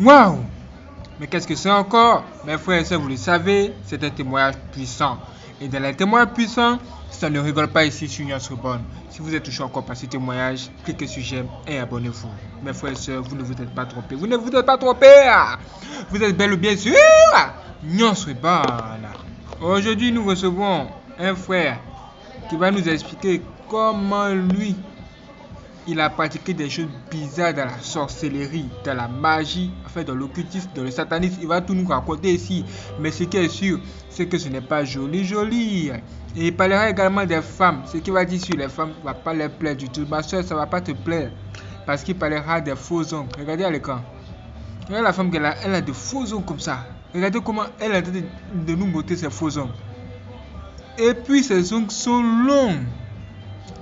Waouh Mais qu'est-ce que c'est encore? Mes frères et sœurs, vous le savez, c'est un témoignage puissant. Et dans les témoignages puissants, ça ne rigole pas ici sur Union Bonne. Si vous êtes touché encore par ce témoignage, cliquez sur j'aime et abonnez-vous. Mes frères et sœurs, vous ne vous êtes pas trompés. Vous ne vous êtes pas trompés. Vous êtes bel ou bien sûr Union Bonne. Aujourd'hui, nous recevons un frère qui va nous expliquer comment lui il a pratiqué des choses bizarres dans la sorcellerie, dans la magie, enfin dans l'occultisme, dans le satanisme. Il va tout nous raconter ici. Mais ce qui est sûr, c'est que ce n'est pas joli, joli. Et il parlera également des femmes. Ce qu'il va dire sur les femmes ne va pas les plaire du tout. Ma soeur, ça ne va pas te plaire. Parce qu'il parlera des faux ongles. Regardez à l'écran. Regardez la femme qu'elle a. Elle a des faux ongles comme ça. Regardez comment elle a de, de nous montrer ses faux ongles. Et puis ses ongles sont longs.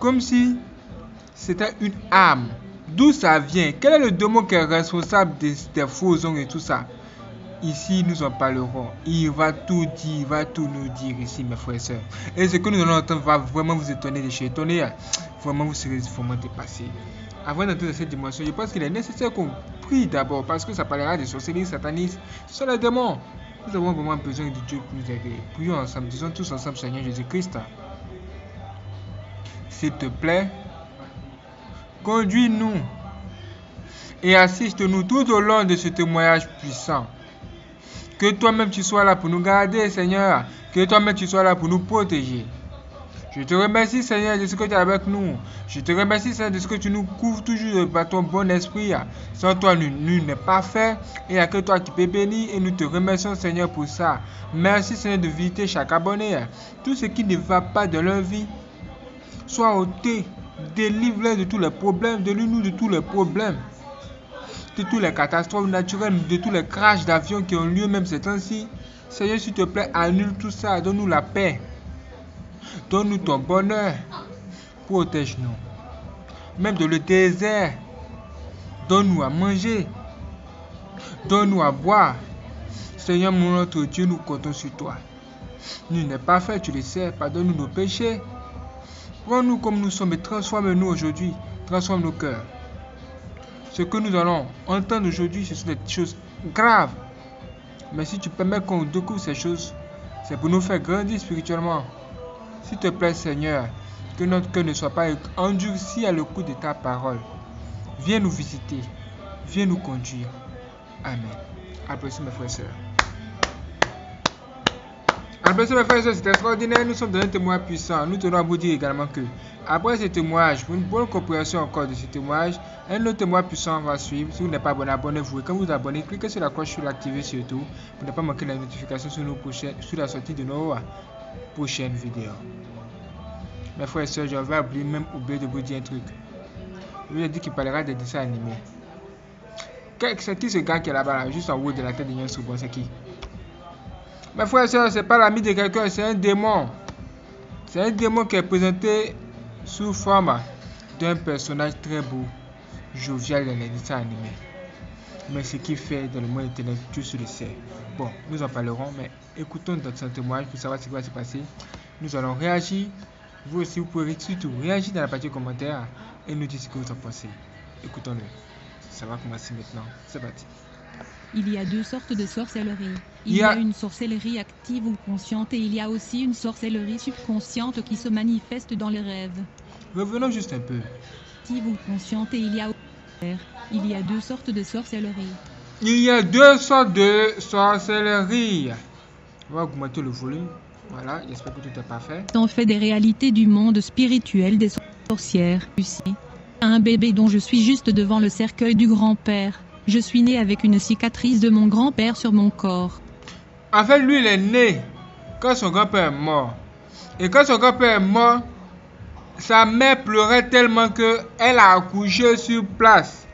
Comme si c'était une âme. D'où ça vient? Quel est le démon qui est responsable des, faux ongles et tout ça? Ici, nous en parlerons. Il va tout dire, il va tout nous dire ici, mes frères et sœurs. Et ce que nous allons entendre va vraiment vous étonner, de chez étonner. Vraiment, vous serez vraiment dépassés. Avant d'entrer dans cette dimension, je pense qu'il est nécessaire qu'on prie d'abord parce que ça parlera des sorcelleries satanistes. Ce sont les démons. Nous avons vraiment besoin de Dieu pour nous aider. Prions ensemble. Disons tous ensemble, Seigneur Jésus-Christ. S'il te plaît, Conduis-nous et assiste-nous tout au long de ce témoignage puissant. Que toi-même tu sois là pour nous garder, Seigneur. Que toi-même tu sois là pour nous protéger. Je te remercie, Seigneur, de ce que tu es avec nous. Je te remercie, Seigneur, de ce que tu nous couvres toujours par ton bon esprit. Sans toi, nous n'est pas fait. Et il n'y a que toi qui peux bénir. Et nous te remercions, Seigneur, pour ça. Merci, Seigneur, de visiter chaque abonné. Tout ce qui ne va pas de leur vie soit ôté Délivre-les de tous les problèmes, délivre-nous de tous les problèmes, de toutes les catastrophes naturelles, de tous les crashs d'avions qui ont lieu même ces temps-ci. Seigneur, s'il te plaît, annule tout ça, donne-nous la paix, donne-nous ton bonheur, protège-nous. Même dans le désert, donne-nous à manger, donne-nous à boire. Seigneur, mon notre Dieu, nous comptons sur toi. Nous n'est pas fait, tu le sais, pardonne-nous nos péchés. Prends-nous comme nous sommes et transforme-nous aujourd'hui. Transforme nos cœurs. Ce que nous allons entendre aujourd'hui, ce sont des choses graves. Mais si tu permets qu'on découvre ces choses, c'est pour nous faire grandir spirituellement. S'il te plaît, Seigneur, que notre cœur ne soit pas endurci à le coup de ta parole. Viens nous visiter. Viens nous conduire. Amen. Applaudissez mes frères et sœurs. Après mes frères c'est extraordinaire. Nous sommes dans un témoignage puissant. Nous tenons à vous dire également que, après ce témoignage, pour une bonne compréhension encore de ce témoignage, un autre témoignage puissant va suivre. Si vous n'êtes pas abonné, abonnez-vous. Et quand vous abonnez, cliquez sur la cloche pour l'activer surtout pour ne pas manquer la notification sur, nos prochaines, la sortie de nos prochaines vidéos. Mes frères et sœurs, je vais oublier, même oublier de vous dire un truc. Je vous ai dit qu'il parlera des dessins animés. C'est qui ce gars qui est là-bas, juste en haut de la tête de Yann Soubon C'est qui? Mes frères et sœurs, ce n'est pas l'ami de quelqu'un, c'est un démon. C'est un démon qui est présenté sous forme d'un personnage très beau, jovial dans les dessins animés. Mais ce qu'il fait dans le monde internet, Dieu le sait. Bon, nous en parlerons, mais écoutons notre témoignage pour savoir ce qui va se passer. Nous allons réagir. Vous aussi, vous pouvez surtout réagir dans la partie commentaire et nous dire ce que vous en pensez. Écoutons-le. Ça va commencer maintenant. C'est parti. Il y a deux sortes de sorcellerie. Il y a une sorcellerie active ou consciente et il y a aussi une sorcellerie subconsciente qui se manifeste dans les rêves. Revenons juste un peu. Active ou consciente et il y a il y a deux sortes de sorcellerie. Il y a deux sortes de sorcellerie. On va augmenter le volume. Voilà, j'espère que tout est parfait. On fait des réalités du monde spirituel des sorcières. Un bébé dont je suis juste devant le cercueil du grand-père. Je suis né avec une cicatrice de mon grand-père sur mon corps. En fait, lui, il est né quand son grand-père est mort. Et quand son grand-père est mort, sa mère pleurait tellement que elle a accouché sur place.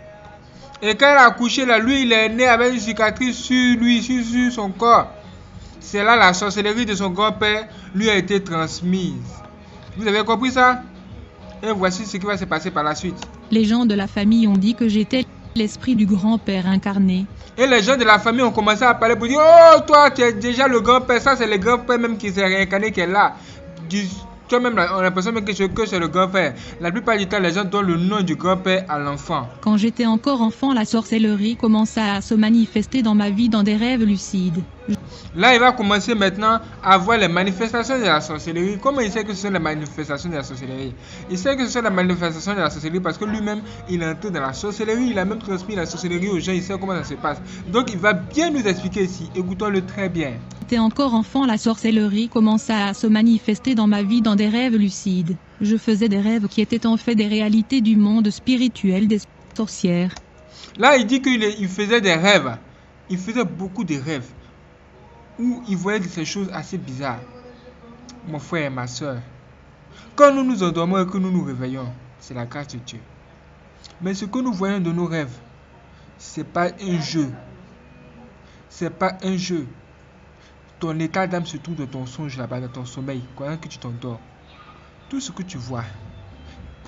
Et quand elle a accouché là, lui, il est né avec une cicatrice sur lui, sur, sur son corps. C'est là la sorcellerie de son grand-père lui a été transmise. Vous avez compris ça? Et voici ce qui va se passer par la suite. Les gens de la famille ont dit que j'étais l'esprit du grand-père incarné. Et les gens de la famille ont commencé à parler pour dire Oh, toi, tu es déjà le grand-père. Ça, c'est le grand-père même qui s'est réincarné qui est là. Toi-même, là, on a l'impression même que que c'est le grand-père. La plupart du temps, les gens donnent le nom du grand-père à l'enfant. Quand j'étais encore enfant, la sorcellerie commença à se manifester dans ma vie dans des rêves lucides. Là, il va commencer maintenant à voir les manifestations de la sorcellerie. Comment il sait que ce sont les manifestations de la sorcellerie? Il sait que ce sont les manifestations de la sorcellerie parce que lui-même, il est entré dans la sorcellerie. Il a même transmis la sorcellerie aux gens. Il sait comment ça se passe. Donc, il va bien nous expliquer ici. Écoutons-le très bien. J'étais encore enfant, la sorcellerie commença à se manifester dans ma vie dans des rêves lucides. Je faisais des rêves qui étaient en fait des réalités du monde spirituel des sorcières. Là, il dit qu'il faisait des rêves. Il faisait beaucoup de rêves. Où il voyait ces choses assez bizarres. Mon frère et ma soeur. Quand nous nous endormons et que nous nous réveillons, c'est la grâce de Dieu. Mais ce que nous voyons de nos rêves, c'est pas un jeu. C'est pas un jeu. Ton état d'âme se trouve dans ton songe là-bas, dans ton sommeil, pendant que tu t'endors. Tout ce que tu vois,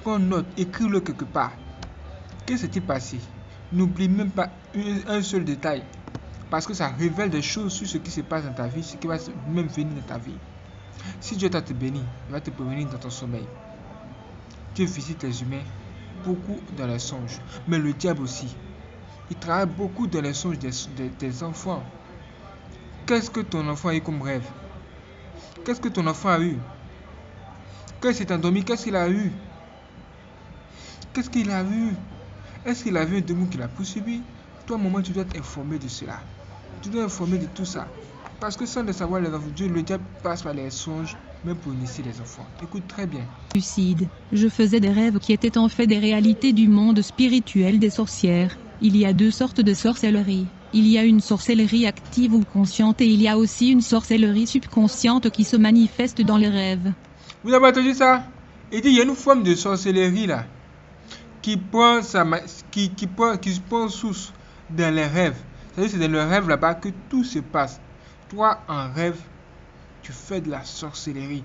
prends note, écris-le quelque part. Que s'est-il passé? N'oublie même pas un seul détail. Parce que ça révèle des choses sur ce qui se passe dans ta vie, ce qui va même venir dans ta vie. Si Dieu t'a béni, il va te prévenir dans ton sommeil. Dieu visite les humains beaucoup dans les songes. Mais le diable aussi. Il travaille beaucoup dans les songes des, enfants. Qu'est-ce que ton enfant a eu comme rêve? Qu'est-ce que ton enfant a eu? Quand il s'est endormi, qu'est-ce qu'il a eu? Qu'est-ce qu'il a vu? Est-ce qu'il a vu un démon qui l'a poursuivi? Toi, maman, tu dois être informé de cela. Tu dois informé de tout ça. Parce que sans le savoir, les enfants, Dieu, le diable passe par les songes, même pour initier les enfants. Écoute très bien. Lucide. Je faisais des rêves qui étaient en fait des réalités du monde spirituel des sorcières. Il y a deux sortes de sorcellerie. Il y a une sorcellerie active ou consciente et il y a aussi une sorcellerie subconsciente qui se manifeste dans les rêves. Vous avez entendu ça? Il dit il y a une forme de sorcellerie là qui prend, sa, qui, qui prend, qui prend source dans les rêves. C'est dans le rêve là-bas que tout se passe. Toi en rêve, tu fais de la sorcellerie.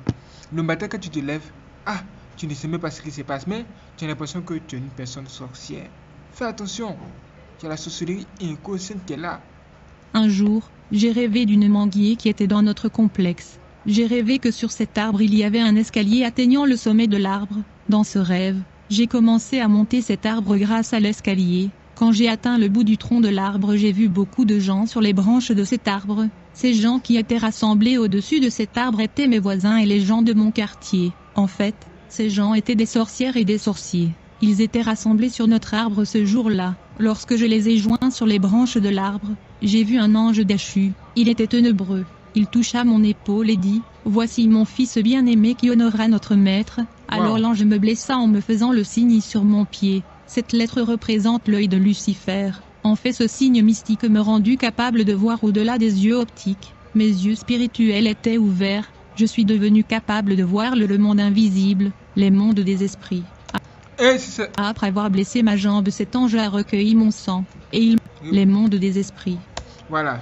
Le matin quand tu te lèves, ah, tu ne sais même pas ce qui se passe, mais tu as l'impression que tu es une personne sorcière. Fais attention, il y a la sorcellerie inconsciente qui est là. Un jour, j'ai rêvé d'une manguier qui était dans notre complexe. J'ai rêvé que sur cet arbre il y avait un escalier atteignant le sommet de l'arbre. Dans ce rêve, j'ai commencé à monter cet arbre grâce à l'escalier. Quand j'ai atteint le bout du tronc de l'arbre, j'ai vu beaucoup de gens sur les branches de cet arbre. Ces gens qui étaient rassemblés au-dessus de cet arbre étaient mes voisins et les gens de mon quartier. En fait, ces gens étaient des sorcières et des sorciers. Ils étaient rassemblés sur notre arbre ce jour-là. Lorsque je les ai joints sur les branches de l'arbre, j'ai vu un ange déchu. Il était ténébreux. Il toucha mon épaule et dit, Voici mon fils bien-aimé qui honorera notre maître. Alors Wow. l'ange me blessa en me faisant le signe sur mon pied. Cette lettre représente l'œil de Lucifer. En fait ce signe mystique me rendut capable de voir au-delà des yeux optiques. Mes yeux spirituels étaient ouverts. Je suis devenu capable de voir le, le monde invisible, les mondes des esprits. C'est- Après avoir blessé ma jambe, cet ange a recueilli mon sang. Et il... Les mondes des esprits. Voilà.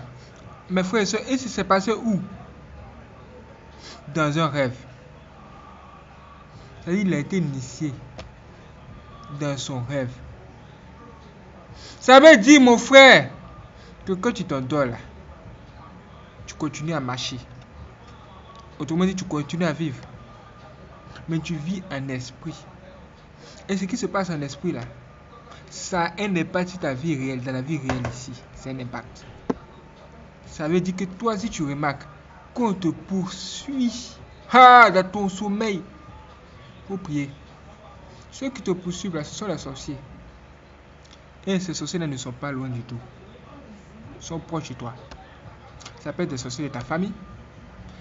Mes frères et sœurs, et si c'est passé où? Dans un rêve. C'est-à-dire il a été initié dans son rêve. Ça veut dire, mon frère, que quand tu t'endors là, tu continues à marcher. Autrement dit, tu continues à vivre. Mais tu vis en esprit. Et ce qui se passe en esprit là, ça a un impact sur ta vie réelle, dans la vie réelle ici. C'est un impact. Ça veut dire que toi, si tu remarques qu'on te poursuit ah, dans ton sommeil, faut prier. Ceux qui te poursuivent là, ce sont les sorciers. Et ces sorciers-là ne sont pas loin du tout. Ils sont proches de toi. Ça peut être des sorciers de ta famille.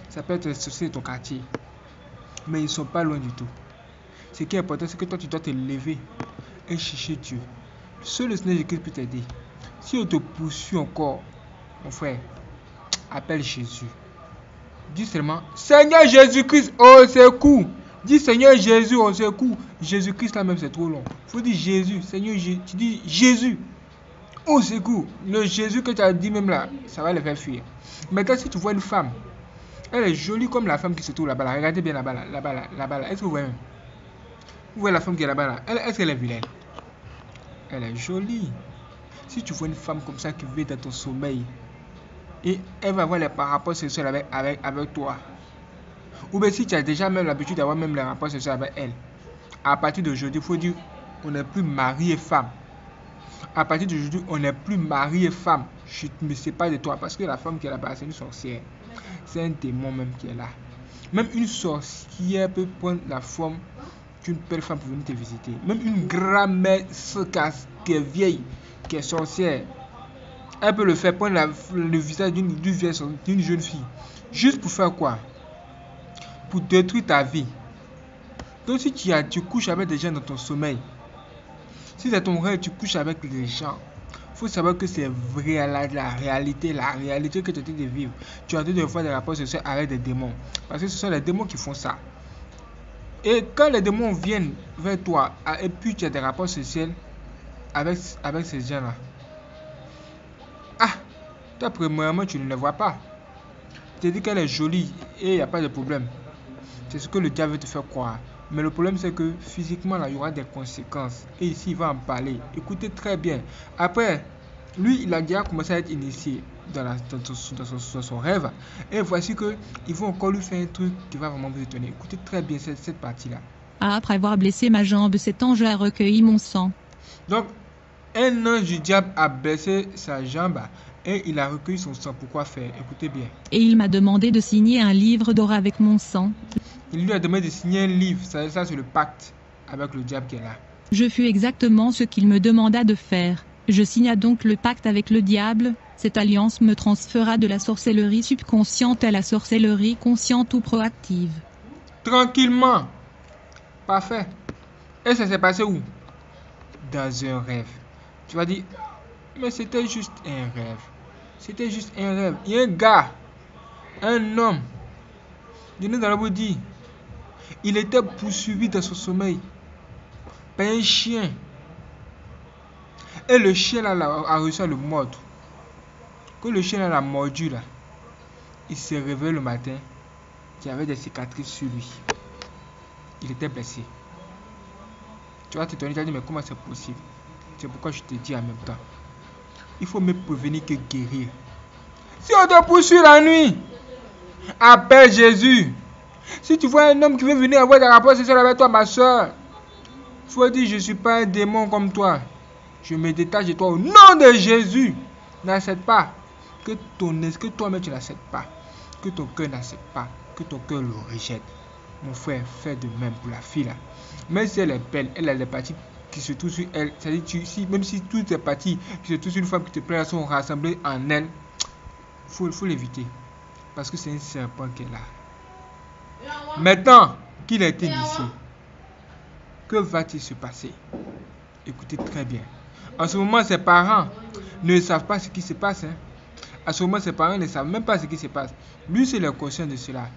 Ça peut être des sorciers de ton quartier. Mais ils ne sont pas loin du tout. Ce qui est important, c'est que toi, tu dois te lever et chercher Dieu. Seul le Seigneur Jésus peut t'aider. Si on te poursuit encore, mon frère, appelle Jésus. Dis seulement, Seigneur Jésus-Christ, au secours. Dis Seigneur Jésus, au secours. Jésus-Christ là même, c'est trop long. faut dire Jésus, Seigneur Jésus. Tu dis Jésus, au secours. Le Jésus que tu as dit même là, ça va les faire fuir. Maintenant, si tu vois une femme, elle est jolie comme la femme qui se trouve là-bas. Là. Regardez bien là-bas, là, là-bas, là, là-bas. Là. Est-ce que vous voyez Vous voyez la femme qui est là-bas là Elle- Est-ce qu'elle est vilaine? Elle est jolie. Si tu vois une femme comme ça qui vit dans ton sommeil et elle va avoir les par rapport sexuels avec, avec, avec toi, Ou bien si tu as déjà même l'habitude d'avoir même les rapports sexuels avec elle, à partir d'aujourd'hui, il faut dire on n'est plus mari et femme. À partir d'aujourd'hui, on n'est plus mari et femme. Je ne me pas de toi parce que la femme qui est là-bas, c'est une sorcière. C'est un démon même qui est là. Même une sorcière peut prendre la forme d'une belle femme pour venir te visiter. Même une grand-mère qui est vieille, qui est sorcière, elle peut le faire prendre le visage d'une jeune fille. Juste pour faire quoi? Pour détruire ta vie. Donc si tu, as, tu couches avec des gens dans ton sommeil, si c'est ton rêve, tu couches avec les gens, faut savoir que c'est vrai, la, la, réalité, la réalité que tu es en train de vivre. Tu es en train de faire des rapports sexuels avec des démons. Parce que ce sont les démons qui font ça. Et quand les démons viennent vers toi, et puis tu as des rapports sexuels avec, avec ces gens-là, ah, toi, premièrement, tu ne les vois pas. Tu dis qu'elle est jolie et il n'y a pas de problème. C'est ce que le diable veut te faire croire. Mais le problème, c'est que physiquement, là, il y aura des conséquences. Et ici, il va en parler. Écoutez très bien. Après, lui, il a déjà commencé à être initié dans, la, dans, son, rêve. Et voici qu'il vont encore lui faire un truc qui va vraiment vous étonner. Écoutez très bien cette, cette partie-là. Après avoir blessé ma jambe, cet ange a recueilli mon sang. Donc, un ange du diable a blessé sa jambe et il a recueilli son sang. Pourquoi faire? Écoutez bien. Et il m'a demandé de signer un livre d'or avec mon sang. Il lui a demandé de signer un livre. Ça, c'est le pacte avec le diable qui est là. Je fus exactement ce qu'il me demanda de faire. Je signa donc le pacte avec le diable. Cette alliance me transféra de la sorcellerie subconsciente à la sorcellerie consciente ou proactive. Tranquillement. Parfait. Et ça s'est passé où? Dans un rêve. Tu vas dire, mais c'était juste un rêve. C'était juste un rêve. Il y a un gars, un homme, nous dans la dit, il était poursuivi dans son sommeil par un chien. Et le chien a reçu le mordre. Que le chien l'a mordu là, il s'est réveillé le matin. Il avait des cicatrices sur lui. Il était blessé. Tu vas te donner, tu vas dire, mais comment c'est possible? C'est pourquoi je te dis en même temps. Il faut me prévenir que guérir. Si on te poursuit la nuit, appelle Jésus. Si tu vois un homme qui veut venir avoir des rapports sexuels avec toi, ma soeur, il faut dire je ne suis pas un démon comme toi. Je me détache de toi au nom de Jésus. N'accepte pas que ton toi-même tu n'acceptes pas, que ton cœur n'accepte pas, que ton cœur le rejette. Mon frère, fais de même pour la fille là. Même si elle est belle, elle a des parties qui se trouve sur elle. C'est-à-dire, même si toutes les parties qui se trouvent sur une femme qui te plaît sont rassemblées en elle, il faut, faut l'éviter. Parce que c'est un serpent est là. Maintenant qu'il été initié, que va-t-il se passer? Écoutez très bien. En ce moment, ses parents ne savent pas ce qui se passe. Hein. À ce moment, ses parents ne savent même pas ce qui se passe. Lui, c'est le conscient de cela.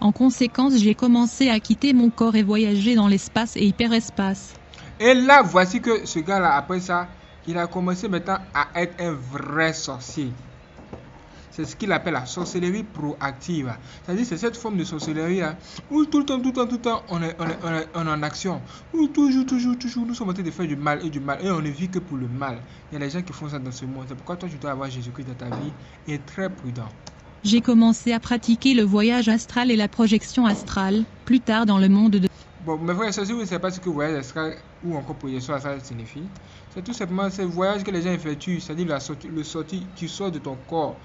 En conséquence, j'ai commencé à quitter mon corps et voyager dans l'espace et hyperespace. Et là, voici que ce gars-là, après ça, il a commencé maintenant à être un vrai sorcier. C'est ce qu'il appelle la sorcellerie proactive. C'est-à-dire, c'est cette forme de sorcellerie hein, où tout le temps, tout le temps, tout le temps, on est, on est, on est, en action. Où toujours, toujours, toujours, nous sommes en train de faire du mal et du mal. Et on ne vit que pour le mal. Il y a des gens qui font ça dans ce monde. C'est pourquoi toi, tu dois avoir Jésus-Christ dans ta vie et être très prudent. J'ai commencé à pratiquer le voyage astral et la projection astrale, plus tard dans le monde de... Bon, mes frères, si vous ne savez pas ce que voyage astral ou encore projection astrale signifie, c'est tout simplement ce voyage que les gens effectuent, c'est-à-dire la sortie, le sortie, tu sors de ton corps,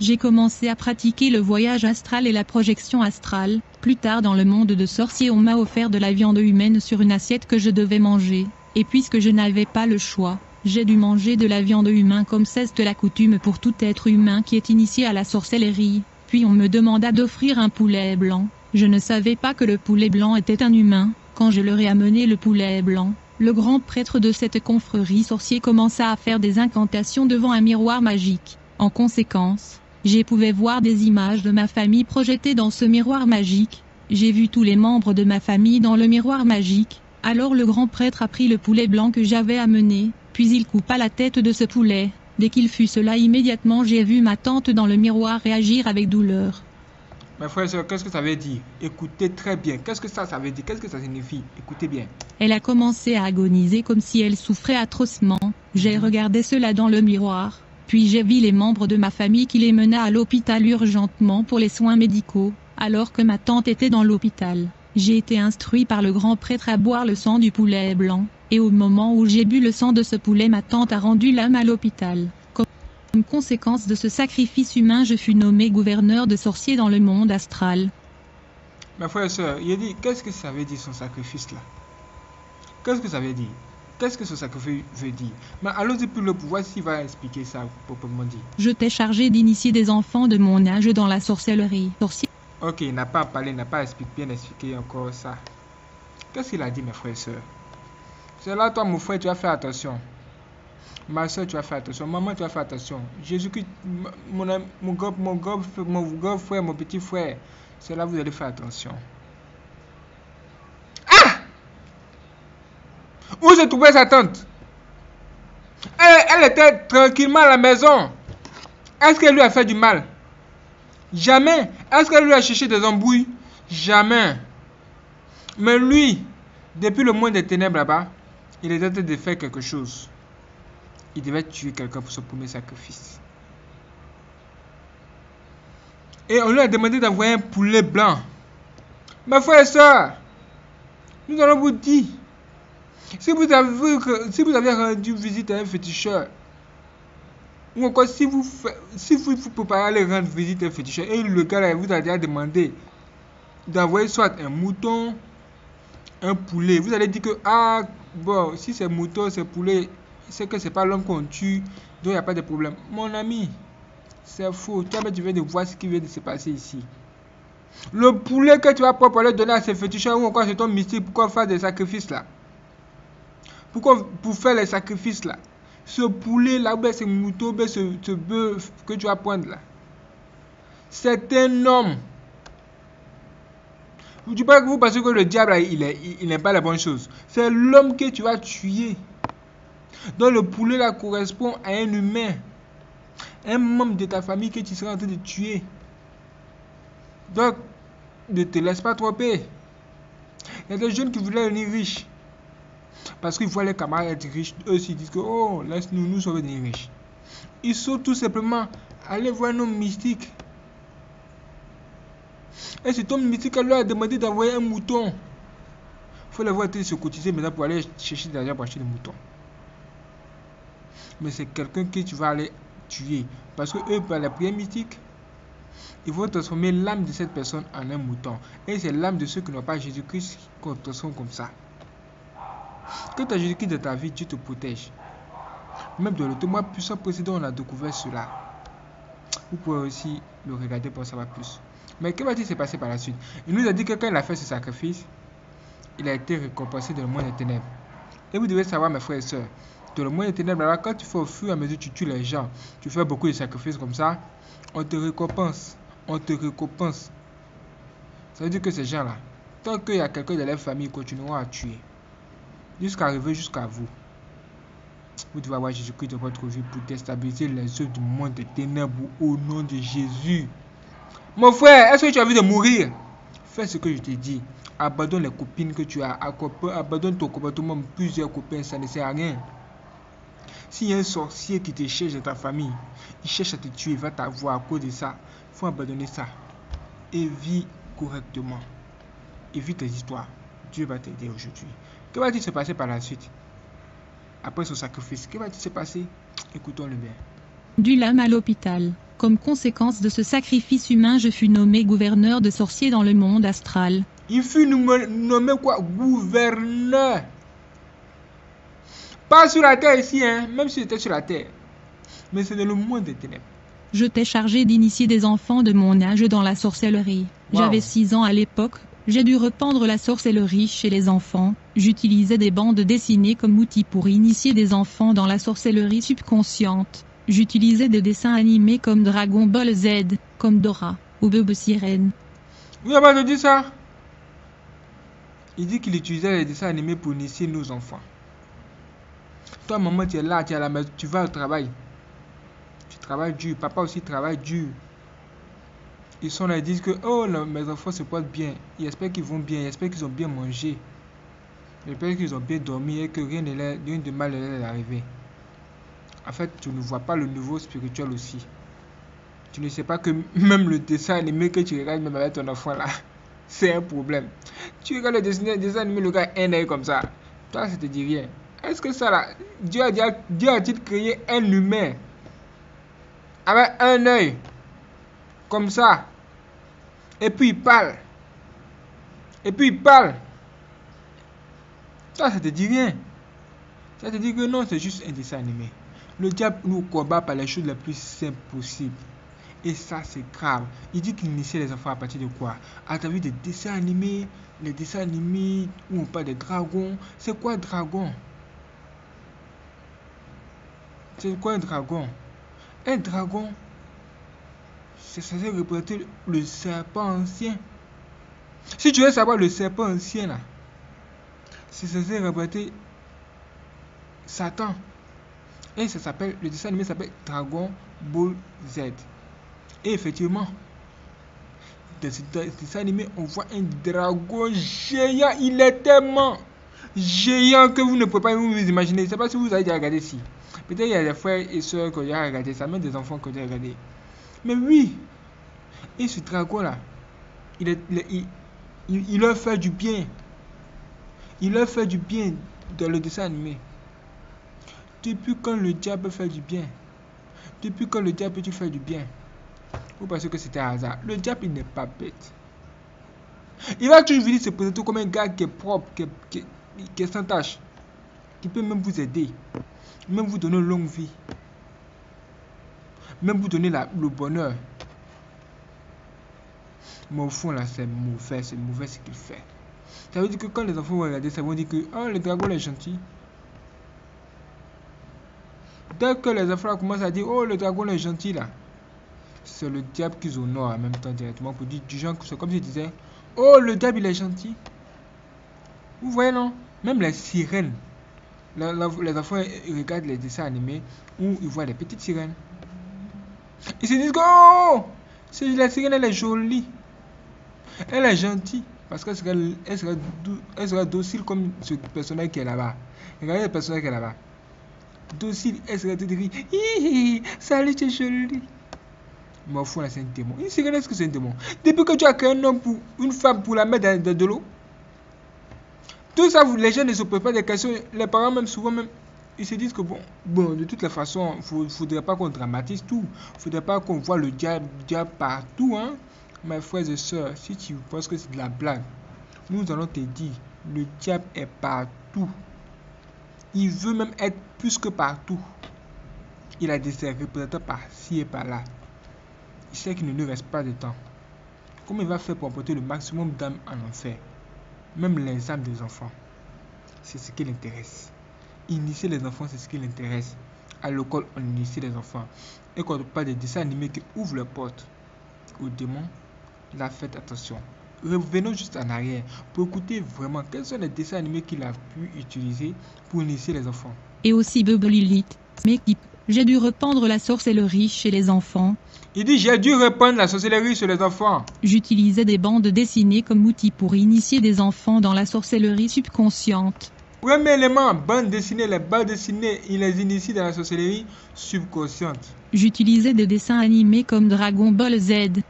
J'ai commencé à pratiquer le voyage astral et la projection astrale. Plus tard dans le monde de sorciers, on m'a offert de la viande humaine sur une assiette que je devais manger. Et puisque je n'avais pas le choix, j'ai dû manger de la viande humaine comme c'est la coutume pour tout être humain qui est initié à la sorcellerie. Puis on me demanda d'offrir un poulet blanc. Je ne savais pas que le poulet blanc était un humain. Quand je leur ai amené le poulet blanc, le grand prêtre de cette confrérie sorcier commença à faire des incantations devant un miroir magique. En conséquence, j'ai pouvais voir des images de ma famille projetées dans ce miroir magique. J'ai vu tous les membres de ma famille dans le miroir magique. Alors le grand prêtre a pris le poulet blanc que j'avais amené, puis il coupa la tête de ce poulet. Dès qu'il fut cela immédiatement j'ai vu ma tante dans le miroir réagir avec douleur. Mes frères et qu'est-ce que ça veut dire? Écoutez très bien. Qu'est-ce que ça, ça veut dire? Qu'est-ce que ça signifie? Écoutez bien. Elle a commencé à agoniser comme si elle souffrait atrocement. J'ai mhm. regardé cela dans le miroir. Puis j'ai vu les membres de ma famille qui les mena à l'hôpital urgentement pour les soins médicaux, alors que ma tante était dans l'hôpital. J'ai été instruit par le grand prêtre à boire le sang du poulet blanc, et au moment où j'ai bu le sang de ce poulet ma tante a rendu l'âme à l'hôpital. Comme conséquence de ce sacrifice humain je fus nommé gouverneur de sorciers dans le monde astral. Mes frères et sœurs, il a dit, qu'est-ce que ça veut dire son sacrifice là Qu'est-ce que ça veut dire? Qu'est-ce que ce sacrifice veut dire? Mais allons-y pour le pouvoir s'il va expliquer ça proprement dit. Je t'ai chargé d'initier des enfants de mon âge dans la sorcellerie. Sorcier. Ok, il n'a pas parlé, il n'a pas expliqué, bien expliqué encore ça. Qu'est-ce qu'il a dit, mes frères et sœurs C'est là, toi, mon frère, tu vas faire attention. Ma soeur, tu vas faire attention. Maman, tu vas faire attention. Jésus-Christ, mon, mon, mon, mon, mon grand frère, mon petit frère, c'est là vous allez faire attention. Ah Où se trouvait sa tante? Elle, était tranquillement à la maison. Est-ce qu'elle lui a fait du mal? Jamais. Est-ce qu'elle lui a cherché des embrouilles? Jamais. Mais lui, depuis le monde des ténèbres là-bas, il en train de faire quelque chose. Il devait tuer quelqu'un pour son premier sacrifice. Et on lui a demandé d'envoyer un poulet blanc. Mes frères et sœurs, nous allons vous dire, si vous avez, rendu visite à un féticheur, ou encore si vous, si vous, vous préparez à aller rendre visite à un féticheur, et le gars vous a déjà demandé d'envoyer soit un mouton, un poulet, vous allez dire que, ah, bon, si c'est mouton, c'est poulet, c'est que c'est pas l'homme qu'on tue, donc il n'y a pas de problème. Mon ami, c'est faux. Toi, tu viens de voir ce qui vient de se passer ici. Le poulet que tu vas aller donner à ces féticheurs ou encore c'est ton mystique, pourquoi faire des sacrifices là? Pourquoi pour faire les sacrifices là? Ce poulet là, ben, ce mouton, ben, ce, ce bœuf que tu vas prendre là, c'est un homme. Vous dites pas que vous pensez que le diable il il pas la bonne chose. C'est l'homme que tu vas tuer. Donc le poulet là correspond à un humain un membre de ta famille que tu seras en train de tuer. Donc, ne te laisse pas tromper. Il y a des jeunes qui voulaient devenir riches. Parce qu'ils voient les camarades riches. Eux aussi disent que, oh, laisse-nous, nous sommes devenir riches. Ils sont tout simplement allés voir un homme mystique. Et cet homme mystique leur a demandé d'envoyer un mouton. Il faut les voir se cotiser maintenant pour aller chercher de l'argent pour acheter des moutons. Mais c'est quelqu'un que tu vas aller tuer. Parce que eux, par la prière mystique, ils vont transformer l'âme de cette personne en un mouton. Et c'est l'âme de ceux qui n'ont pas Jésus-Christ qu'on transforme comme ça. Quand tu as Jésus-Christ dans ta vie, Dieu te protège. Même dans le témoin puissant précédent, on a découvert cela. Vous pouvez aussi le regarder pour savoir plus. Mais que va-t-il se passer par la suite? Il nous a dit que quand il a fait ce sacrifice, il a été récompensé dans le monde des ténèbres. Et vous devez savoir, mes frères et sœurs, dans le monde là, quand tu fais au fur et à mesure, tu tues les gens, tu fais beaucoup de sacrifices comme ça, on te récompense. On te récompense. Ça veut dire que ces gens-là, tant qu'il y a quelqu'un de leur famille, ils continueront à tuer. Jusqu'à arriver jusqu'à vous. Vous devez avoir Jésus-Christ dans votre vie pour déstabiliser les œuvres du monde des ténèbres au nom de Jésus. Mon frère, est-ce que tu as envie de mourir? Fais ce que je te dis. Abandonne les copines que tu as. Abandonne ton comportement. Plusieurs copains, ça ne sert à rien. S'il y a un sorcier qui te cherche dans ta famille, il cherche à te tuer, il va t'avoir à cause de ça. Il faut abandonner ça. Et vis correctement. Évite tes histoires. Dieu va t'aider aujourd'hui. Que va-t-il se passer par la suite? Après son sacrifice, que va-t-il se passer? Écoutons-le bien. Du lame à l'hôpital. Comme conséquence de ce sacrifice humain, je fus nommé gouverneur de sorciers dans le monde astral. Il fut nommé quoi? Gouverneur. Pas sur la terre ici, hein, même si j'étais sur la terre. Mais c'est dans le monde des ténèbres. Je t'ai chargé d'initier des enfants de mon âge dans la sorcellerie. Wow. J'avais 6 ans à l'époque. J'ai dû rependre la sorcellerie chez les enfants. J'utilisais des bandes dessinées comme outil pour initier des enfants dans la sorcellerie subconsciente. J'utilisais des dessins animés comme Dragon Ball Z, comme Dora, ou Bebe Sirène. Vous avez entendu ça? Il dit qu'il utilisait les dessins animés pour initier nos enfants. Toi, maman, tu es là, tu à la maison, tu vas au travail. Tu travailles dur. Papa aussi travaille dur. Ils sont là, ils disent que oh, mes enfants se portent bien. Ils espèrent qu'ils vont bien. Ils espèrent qu'ils ont bien mangé. Ils espèrent qu'ils ont bien dormi et que rien leur- rien de mal ne leur est arrivé. En fait, tu ne vois pas le niveau spirituel aussi. Tu ne sais pas que même le dessin animé que tu regardes même avec ton enfant là, c'est un problème. Tu regardes le dessin, dessin animé, le gars un œil comme ça. Toi, ça te dit rien. Est-ce que ça là, Dieu a, Dieu a-t-il créé un humain avec un œil comme ça. Et puis il parle. Et puis il parle. Ça ça te dit rien. Ça te dit que non c'est juste un dessin animé. Le diable nous combat par les choses les plus simples possibles. Et ça c'est grave. Il dit qu'il initie les enfants à partir de quoi? À travers des dessins animés les dessins animés où on parle des dragons. C'est quoi dragon? C'est quoi un dragon? Un dragon, c'est censé représenter le serpent ancien. Si tu veux savoir le serpent ancien, là, c'est censé représenter Satan. Et ça s'appelle, le dessin animé s'appelle Dragon Ball Z. Et effectivement, dans ce dessin animé, on voit un dragon géant. Il est tellement géant que vous ne pouvez pas vous imaginer. Je ne sais pas si vous avez déjà regardé ici. Peut-être il y a des frères et soeurs qui ont regardé ça, même des enfants qui ont regardé. Mais oui, et ce dragon-là, il, est, il, leur fait du bien. Il leur fait du bien dans le dessin animé. Depuis quand le diable fait du bien? Depuis quand le diable peut faire du bien? Ou parce que c'était un hasard Le diable, il n'est pas bête. Il va toujours venir se présenter comme un gars qui est propre, qui, qui est sans tâche, qui peut même vous aider même vous donner une longue vie, même vous donner la, le bonheur. Mais au fond, là, c'est mauvais, c'est mauvais ce qu'il fait. Ça veut dire que quand les enfants vont regarder ça, vont dire que oh, le dragon est gentil. Dès que les enfants commencent à dire Oh, le dragon est gentil là, c'est le diable qu'ils honorent en même temps directement pour dire du genre, c'est comme si disais Oh, le diable est gentil. Vous voyez non? Même les sirènes, les enfants regardent les dessins animés où ils voient les petites sirènes. Ils se disent oh, la sirène elle est jolie. Elle est gentille. Parce qu'elle sera, docile comme ce personnage qui est là-bas. Regardez le personnage qui est là-bas. Docile, elle sera tout dire Salut, tu es jolie. Mais au fond, c'est un démon. Une sirène, est-ce que c'est un démon? Depuis que tu as créé un homme pour une femme pour la mettre dans de l'eau, tout ça, les gens ne se posent pas des questions. Les parents, même souvent, même, ils se disent que bon, bon de toutes les façons, il ne faudrait pas qu'on dramatise tout. Il ne faudrait pas qu'on voit le diable, diable partout. Hein. Mes frères et sœurs, si tu penses que c'est de la blague, nous allons te dire, le diable est partout. Il veut même être plus que partout. Il a des représentants par-ci et par-là. Il sait qu'il ne reste pas de temps. Comment il va faire pour emporter le maximum d'âmes en enfer? Même les âmes des enfants. C'est ce qui l'intéresse. Initier les enfants, c'est ce qui l'intéresse. À l'école, on initie les enfants. Et quand on parle des dessins animés qui ouvrent les portes aux démons, là, faites attention. Revenons juste en arrière pour écouter vraiment quels sont les dessins animés qu'il a pu utiliser pour initier les enfants. Et aussi Bubble mais j'ai dû rependre la sorcellerie chez les enfants, il dit j'ai dû répandre la sorcellerie sur les enfants. J'utilisais des bandes dessinées comme outil pour initier des enfants dans la sorcellerie subconsciente. Premier élément, bande dessinée, les bandes dessinées, il les initie dans la sorcellerie subconsciente. J'utilisais des dessins animés comme Dragon Ball Z.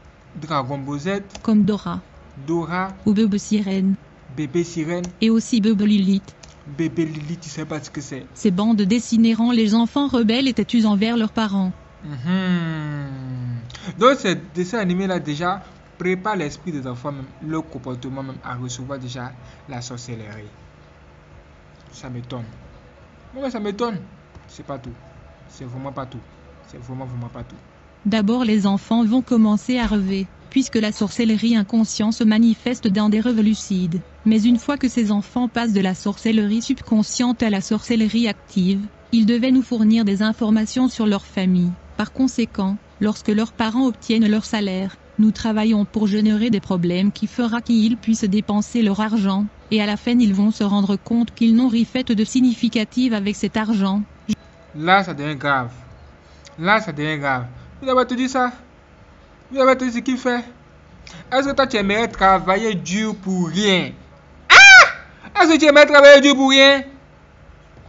Dragon Ball Z. Comme Dora. Dora. Ou Bébé Sirène. Bébé Sirène. Et aussi Bébé Lilith. Bébé Lilith, tu sais pas ce que c'est. Ces bandes dessinées rendent les enfants rebelles et têtus envers leurs parents. Mhm. Donc, ces dessins animés-là, déjà, prépare l'esprit des enfants, même, le comportement même, à recevoir déjà la sorcellerie. Ça m'étonne. mais ça m'étonne. C'est pas tout. C'est vraiment pas tout. C'est vraiment, vraiment pas tout. D'abord, les enfants vont commencer à rêver, puisque la sorcellerie inconsciente se manifeste dans des rêves lucides. Mais une fois que ces enfants passent de la sorcellerie subconsciente à la sorcellerie active, ils devaient nous fournir des informations sur leur famille. Par conséquent, lorsque leurs parents obtiennent leur salaire, nous travaillons pour générer des problèmes qui fera qu'ils puissent dépenser leur argent, et à la fin ils vont se rendre compte qu'ils n'ont rien fait de significatif avec cet argent. Là, ça devient grave. Là, ça devient grave. Vous avez tout dit ça. Vous avez tout dit ce qu'il fait. Est-ce que toi tu aimerais travailler dur pour rien? Ah! Est-ce que tu aimerais travailler dur pour rien?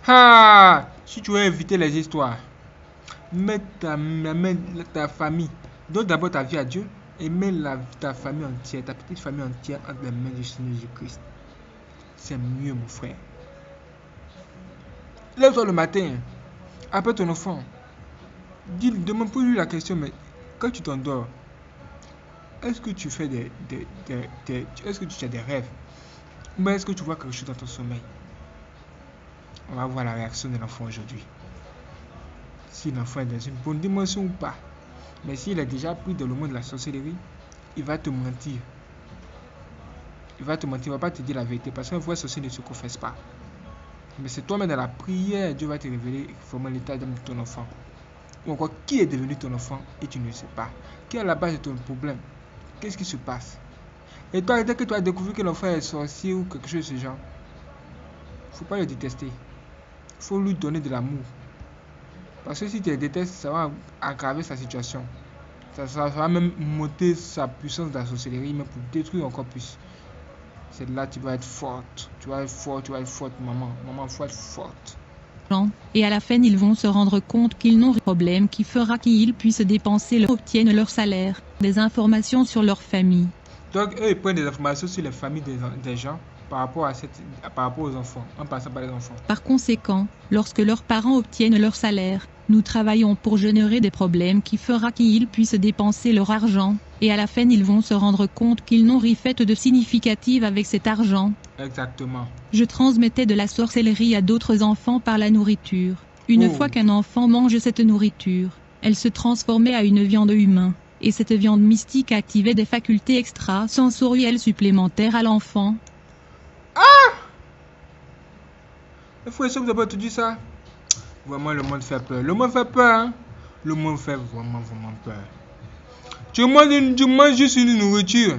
Ah Si tu veux éviter les histoires, mets ta, famille, donne d'abord ta vie à Dieu et mets ta famille entière, ta petite famille entière entre les mains du Seigneur Jésus-Christ. C'est mieux, mon frère. Lève-toi le matin, appelle ton enfant. Dis, demande pour lui la question, mais quand tu t'endors, est-ce que tu fais des, est-ce que tu as des rêves ou est-ce que tu vois quelque chose dans ton sommeil? On va voir la réaction de l'enfant aujourd'hui. Si l'enfant est dans une bonne dimension ou pas. Mais s'il est déjà pris dans le monde de la sorcellerie, il va te mentir. Il va te mentir, il ne va pas te dire la vérité parce qu'un vrai sorcier ne se confesse pas. Mais c'est toi-même dans la prière, Dieu va te révéler vraiment l'état de ton enfant. Ou encore, qui est devenu ton enfant et tu ne sais pas. Qui est à la base de ton problème? Qu'est-ce qui se passe? Et toi, dès que tu as découvert que l'enfant est sorcier ou quelque chose de ce genre, faut pas le détester. Faut lui donner de l'amour. Parce que si tu le détestes, ça va aggraver sa situation. Ça, va même monter sa puissance de la sorcellerie, mais pour détruire encore plus. C'est là tu vas être forte. Tu vas être forte, tu vas être forte, maman. Maman, faut être forte. Et à la fin, ils vont se rendre compte qu'ils n'ont pas problème qui fera qu'ils puissent dépenser, leur, obtiennent leur salaire, des informations sur leur famille. Donc, eux, ils prennent des informations sur les familles des, des gens par rapport, à cette, par rapport aux enfants, en passant par les enfants. Par conséquent, lorsque leurs parents obtiennent leur salaire, nous travaillons pour générer des problèmes qui fera qu'ils puissent dépenser leur argent, et à la fin ils vont se rendre compte qu'ils n'ont rien fait de significatif avec cet argent. Exactement. Je transmettais de la sorcellerie à d'autres enfants par la nourriture. Une Oh. fois qu'un enfant mange cette nourriture, elle se transformait à une viande humaine, et cette viande mystique activait des facultés extrasensorielles supplémentaires à l'enfant. Les frères vous avez pas entendu ça? Vraiment, le monde fait peur. Le monde fait peur, hein? Le monde fait vraiment, vraiment peur. Tu manges, juste une nourriture.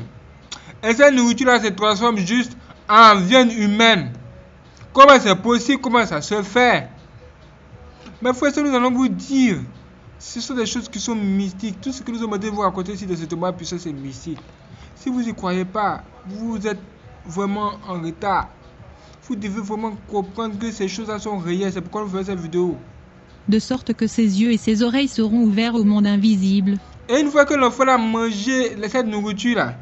Et cette nourriture-là se transforme juste en viande humaine. Comment c'est possible? Comment ça se fait? Mes frères nous allons vous dire. Ce sont des choses qui sont mystiques. Tout ce que nous avons de vous raconter ici de ce témoin puissant, c'est mystique. Si vous n'y croyez pas, vous êtes vraiment en retard. Vous devez vraiment comprendre que ces choses-là sont réelles. C'est pourquoi nous faisons cette vidéo. de sorte que ses yeux et ses oreilles seront ouverts au monde invisible. Et une fois que l'enfant a mangé cette nourriture-là,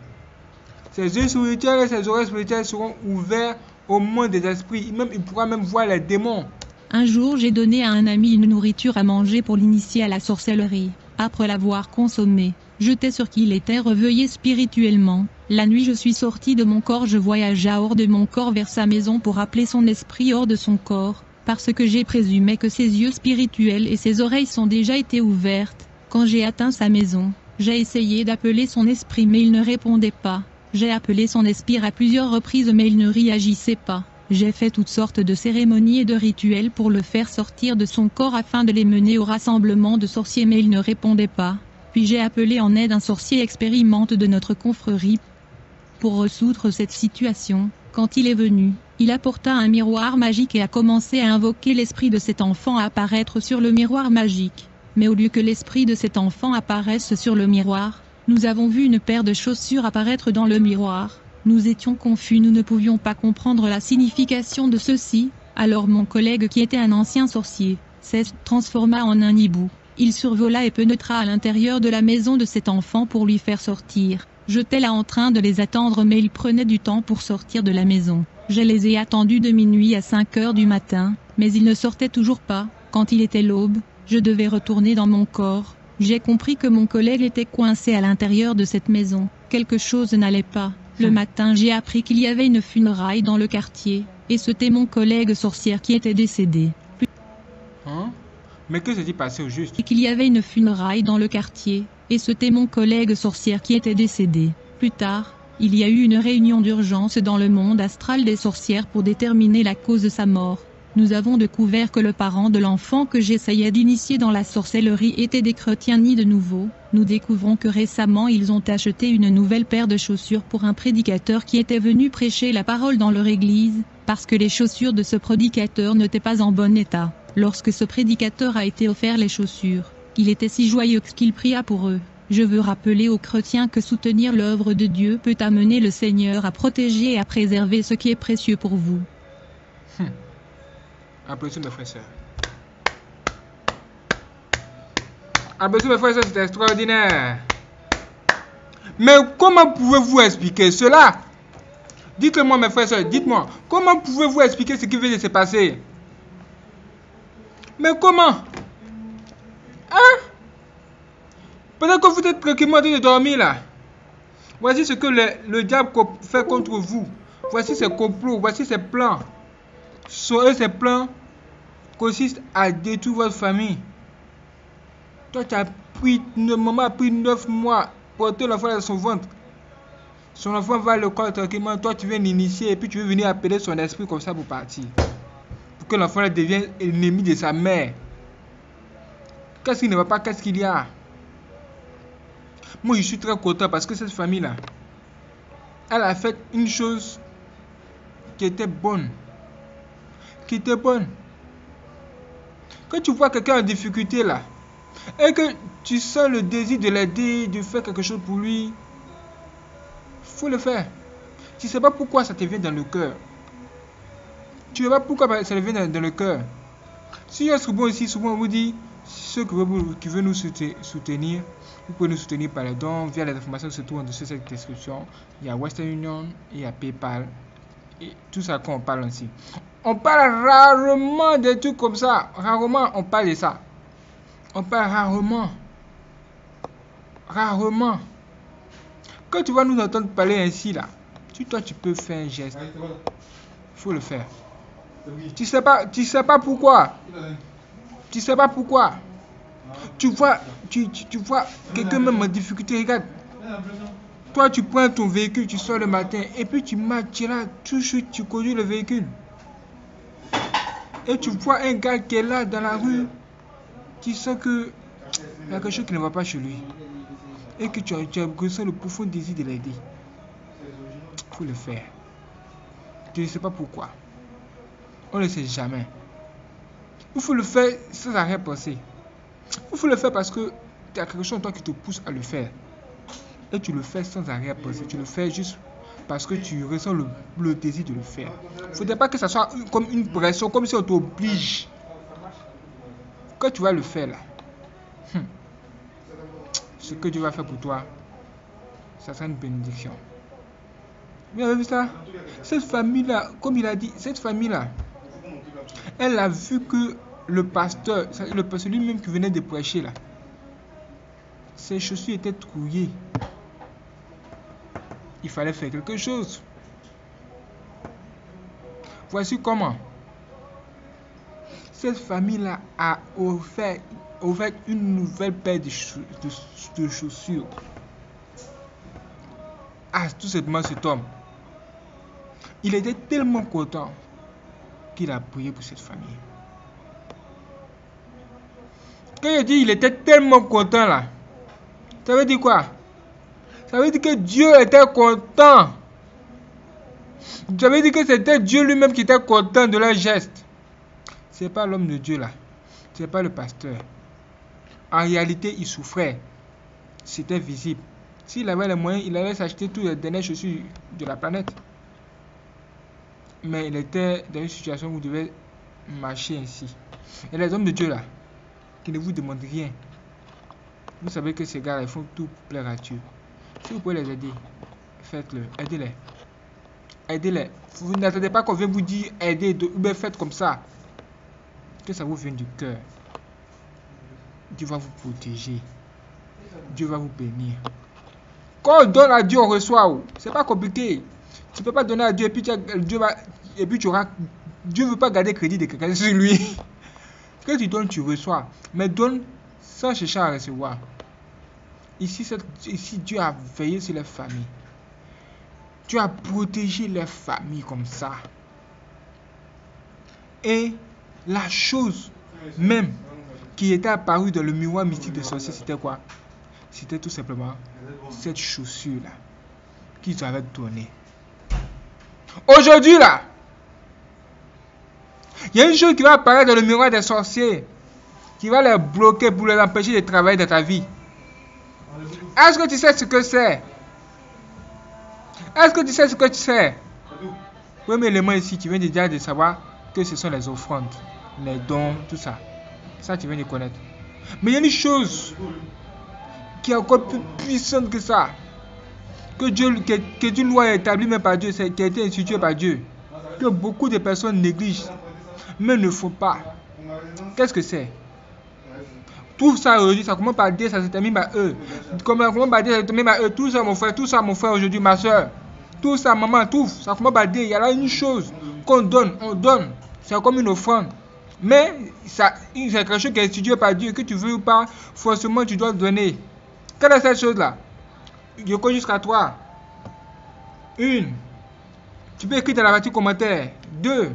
ses yeux spirituels et ses oreilles spirituelles seront ouverts au monde des esprits. Même, il pourra même voir les démons. Un jour, j'ai donné à un ami une nourriture à manger pour l'initier à la sorcellerie. Après l'avoir consommée, j'étais sûr qu'il était réveillé spirituellement. La nuit, je suis sorti de mon corps, je voyageais hors de mon corps vers sa maison pour appeler son esprit hors de son corps, parce que j'ai présumé que ses yeux spirituels et ses oreilles sont déjà été ouvertes. Quand j'ai atteint sa maison, j'ai essayé d'appeler son esprit mais il ne répondait pas. J'ai appelé son esprit à plusieurs reprises mais il ne réagissait pas. J'ai fait toutes sortes de cérémonies et de rituels pour le faire sortir de son corps afin de les mener au rassemblement de sorciers mais il ne répondait pas. Puis j'ai appelé en aide un sorcier expérimente de notre confrérie. Pour résoudre cette situation, quand il est venu, il apporta un miroir magique et a commencé à invoquer l'esprit de cet enfant à apparaître sur le miroir magique. Mais au lieu que l'esprit de cet enfant apparaisse sur le miroir, nous avons vu une paire de chaussures apparaître dans le miroir. Nous étions confus, nous ne pouvions pas comprendre la signification de ceci. Alors mon collègue qui était un ancien sorcier, s'est transforma en un hibou. Il survola et pénétra à l'intérieur de la maison de cet enfant pour lui faire sortir. J'étais là en train de les attendre mais ils prenaient du temps pour sortir de la maison. Je les ai attendus de minuit à 5 heures du matin, mais ils ne sortaient toujours pas. Quand il était l'aube, je devais retourner dans mon corps. J'ai compris que mon collègue était coincé à l'intérieur de cette maison. Quelque chose n'allait pas. Le matin, j'ai appris qu'il y avait une funéraille dans le quartier, et c'était mon collègue sorcière qui était décédé. Hein? Mais que s'est-il passé au juste? Et qu'il y avait une funéraille dans le quartier, et c'était mon collègue sorcière qui était décédé. Plus tard, il y a eu une réunion d'urgence dans le monde astral des sorcières pour déterminer la cause de sa mort. Nous avons découvert que le parent de l'enfant que j'essayais d'initier dans la sorcellerie était des chrétiens ni de nouveau. Nous découvrons que récemment ils ont acheté une nouvelle paire de chaussures pour un prédicateur qui était venu prêcher la parole dans leur église, parce que les chaussures de ce prédicateur n'étaient pas en bon état. Lorsque ce prédicateur a été offert les chaussures, il était si joyeux qu'il pria pour eux. Je veux rappeler aux chrétiens que soutenir l'œuvre de Dieu peut amener le Seigneur à protéger et à préserver ce qui est précieux pour vous. Applaudissez mes frères et sœurs. Ben, mes frères, c'est extraordinaire. Mais comment pouvez-vous expliquer cela? Dites-moi, mes frères et sœurs, dites-moi, comment pouvez-vous expliquer ce qui vient de se passer? Mais comment? Hein? Pendant que vous êtes tranquillement en train de dormir là, voici ce que le, le diable fait contre vous. Voici ses complots, voici ses plans. Ses plans consistent à détruire votre famille. Toi, tu as pris, maman a pris 9 mois pour porter l'enfant dans son ventre. Son enfant va à l'école tranquillement, toi tu viens l'initier et puis tu veux venir appeler son esprit comme ça pour partir. Pour que l'enfant devienne ennemi de sa mère. Qu'est-ce qui ne va pas? Qu'est-ce qu'il y a? Moi je suis très content parce que cette famille-là, elle a fait une chose qui était bonne. Qui était bonne. Quand tu vois quelqu'un en difficulté là, et que tu sens le désir de l'aider, de faire quelque chose pour lui, faut le faire. Tu ne sais pas pourquoi ça te vient dans le cœur. Tu ne sais pas pourquoi ça te vient dans, le cœur. Si y a ce bon ici, souvent on vous dit, ceux qui veulent, nous soutenir, vous pouvez nous soutenir par les dons, via les informations qui se trouvent en cette description. Il y a Western Union, il y a PayPal, et tout ça qu'on parle ainsi. On parle rarement de trucs comme ça. Rarement on parle de ça. On parle rarement. Rarement. Quand tu vas nous entendre parler ainsi là, tu, toi tu peux faire un geste. Il faut le faire. Tu sais pas, tu sais pas pourquoi. Tu sais pas pourquoi. Tu vois, tu, tu, vois quelqu'un même en difficulté, regarde. Toi, tu prends ton véhicule, tu sors le matin, et puis tu marches, tu là, tout tu conduis le véhicule. Et tu vois un gars qui est là dans la rue, tu sens que il y a quelque chose qui ne va pas chez lui et que tu as, le profond désir de l'aider, il faut le faire. Tu ne sais pas pourquoi. On ne sait jamais. Il faut le faire sans arrière-pensée. Il faut le faire parce que tu as quelque chose en toi qui te pousse à le faire. Et tu le fais sans arrière-pensée. Tu le fais juste parce que tu ressens le, désir de le faire. Il ne faudrait pas que ça soit comme une pression, comme si on t'oblige. Quand tu vas le faire là, hum, ce que Dieu va faire pour toi, ça sera une bénédiction. Vous avez vu ça? Cette famille-là, comme il a dit, cette famille-là, elle a vu que le pasteur, le pasteur lui-même qui venait de prêcher là, ses chaussures étaient trouillées. Il fallait faire quelque chose. Voici comment. Cette famille-là a offert une nouvelle paire de, chaussures à tout simplement cet homme. Il était tellement content qu'il a prié pour cette famille. Quand il dit il était tellement content là, ça veut dire quoi? Ça veut dire que Dieu était content. Ça veut dire que c'était Dieu lui-même qui était content de leur geste. C'est pas l'homme de Dieu là. C'est pas le pasteur. En réalité, il souffrait. C'était visible. S'il avait les moyens, il allait s'acheter tous les dernières chaussures de la planète. Mais il était dans une situation où il devait marcher ainsi. Et les hommes de Dieu là, qui ne vous demandent rien, vous savez que ces gars ils font tout pour plaire à Dieu. Si vous pouvez les aider, faites-le, aidez-les. Aidez-les. Vous n'attendez pas qu'on vienne vous dire aidez, ou faites comme ça. Que ça vous vienne du cœur. Dieu va vous protéger. Dieu va vous bénir. Quand on donne à Dieu, on reçoit. C'est pas compliqué. Tu peux pas donner à Dieu et puis tu, Dieu va, et puis tu auras. Dieu veut pas garder crédit de quelqu'un sur lui. Ce que tu donnes, tu reçois. Mais donne sans chercher à recevoir. Ici, Dieu a veillé sur les familles. Dieu a protégé les familles comme ça. Et la chose même qui était apparu dans le miroir mystique des sorciers, c'était quoi? C'était tout simplement cette chaussure-là qu'ils avaient donnée. Aujourd'hui, là, il y a une chose qui va apparaître dans le miroir des sorciers, qui va les bloquer pour les empêcher de travailler dans ta vie. Est-ce que tu sais ce que c'est? Est-ce que tu sais ce que tu sais? Premier élément ici, tu viens déjà de savoir que ce sont les offrandes, les dons, tout ça. Ça, tu viens de connaître. Mais il y a une chose qui est encore plus puissante que ça. Que Dieu, que, que une loi établie même par Dieu, qui a été instituée par Dieu. Que beaucoup de personnes négligent, mais ne font pas. Qu'est-ce que c'est? Tout ça aujourd'hui, ça commence par dire, ça se termine par eux. Comment, comment par dire, ça se termine par eux. Tout ça, mon frère, tout ça, mon frère, aujourd'hui, ma soeur. Tout ça, maman, tout. Ça commence par dire, il y a là une chose qu'on donne, on donne. C'est comme une offrande. Mais ça, c'est quelque chose qui est étudié par Dieu, que tu veux ou pas, forcément tu dois donner. Quelle est cette chose-là? Je connais jusqu'à toi. Une. Tu peux écrire dans la partie commentaire. Deux.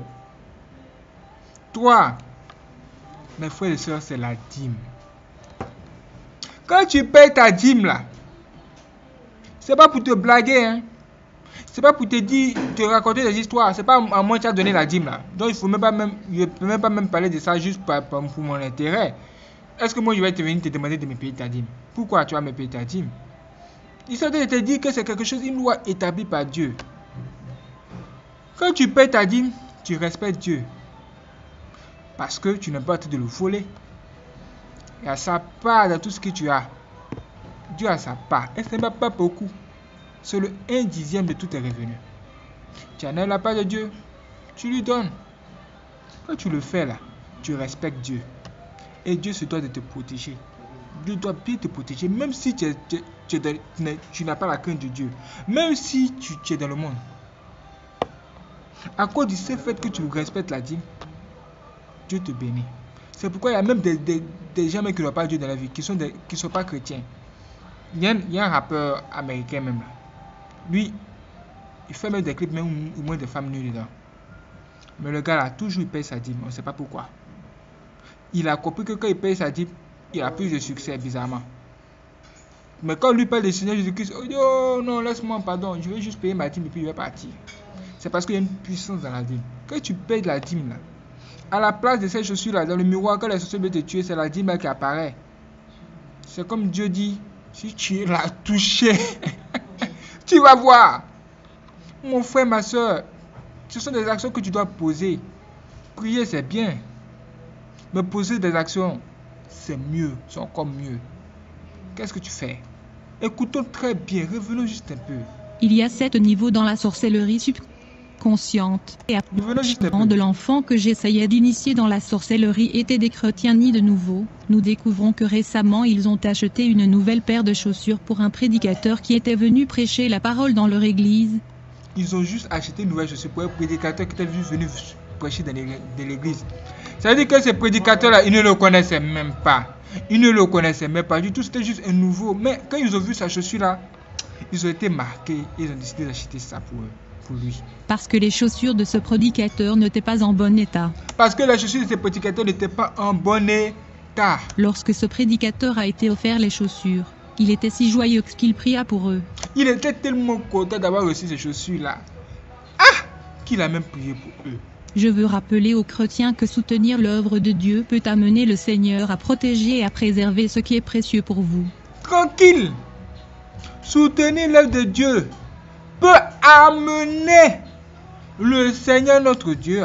Trois. Mes frères et sœurs, c'est la dîme. Quand tu payes ta dîme là, c'est pas pour te blaguer, hein. C'est pas pour te dire, te raconter des histoires. C'est pas à moi tu as donné la dîme là. Donc il faut même pas même, peux même pas même parler de ça juste pour, mon intérêt. Est-ce que moi je vais te venir te demander de me payer ta dîme? Pourquoi tu vas me payer ta dîme? Il s'agit de te dire que c'est quelque chose, une loi établie par Dieu. Quand tu payes ta dîme, tu respectes Dieu. Parce que tu n'as pas de le voler. Il a sa part dans tout ce que tu as. Dieu a sa part. Et ce n'est pas beaucoup. C'est le 1 dixième de tous tes revenus. Tu en as la part de Dieu. Tu lui donnes. Quand tu le fais là, tu respectes Dieu. Et Dieu se doit de te protéger. Dieu doit bien te protéger, même si tu, n'as pas la crainte de Dieu. Même si tu, es dans le monde. À cause ce fait que tu respectes la dîme, Dieu te bénit. C'est pourquoi il y a même des, gens qui n'ont pas Dieu dans la vie, qui sont, qui sont pas chrétiens. Il y, a, y, a, un rappeur américain même là. Lui, il fait même des clips, même au moins des femmes nues dedans. Mais le gars là, toujours il paye sa dîme, on ne sait pas pourquoi. Il a compris que quand il paye sa dîme, il a plus de succès, bizarrement. Mais quand lui parle de Seigneur Jésus-Christ, oh non, laisse-moi, pardon, je vais juste payer ma dîme et puis je vais partir. C'est parce qu'il y a une puissance dans la dîme. Quand tu payes la dîme là, à la place de ces chaussures-là, dans le miroir, quand les chaussures veulent te tuer, c'est la dîme qui apparaît. C'est comme Dieu dit, si tu l'as touché, tu vas voir. Mon frère, ma soeur, ce sont des actions que tu dois poser. Prier, c'est bien. Mais poser des actions, c'est mieux, c'est encore mieux. Qu'est-ce que tu fais? Écoutons très bien, revenons juste un peu. Il y a sept niveaux dans la sorcellerie consciente et approchement de l'enfant que j'essayais d'initier dans la sorcellerie étaient des chrétiens ni de nouveau. Nous découvrons que récemment ils ont acheté une nouvelle paire de chaussures pour un prédicateur qui était venu prêcher la parole dans leur église. Ils ont juste acheté une nouvelle chaussure pour un prédicateur qui était juste venu prêcher dans l'église. Ça veut dire que ces prédicateurs-là, ils ne le connaissaient même pas. Ils ne le connaissaient même pas du tout. C'était juste un nouveau. Mais quand ils ont vu sa chaussure-là, ils ont été marqués. Ils ont décidé d'acheter ça pour eux. Parce que les chaussures de ce prédicateur n'étaient pas en bon état. Parce que les chaussures de ce prédicateur n'étaient pas en bon état. Lorsque ce prédicateur a été offert les chaussures, il était si joyeux qu'il pria pour eux. Il était tellement content d'avoir reçu ces chaussures-là. Ah Qu'il a même prié pour eux. Je veux rappeler aux chrétiens que soutenir l'œuvre de Dieu peut amener le Seigneur à protéger et à préserver ce qui est précieux pour vous. Tranquille Soutenir l'œuvre de Dieu amener le Seigneur notre Dieu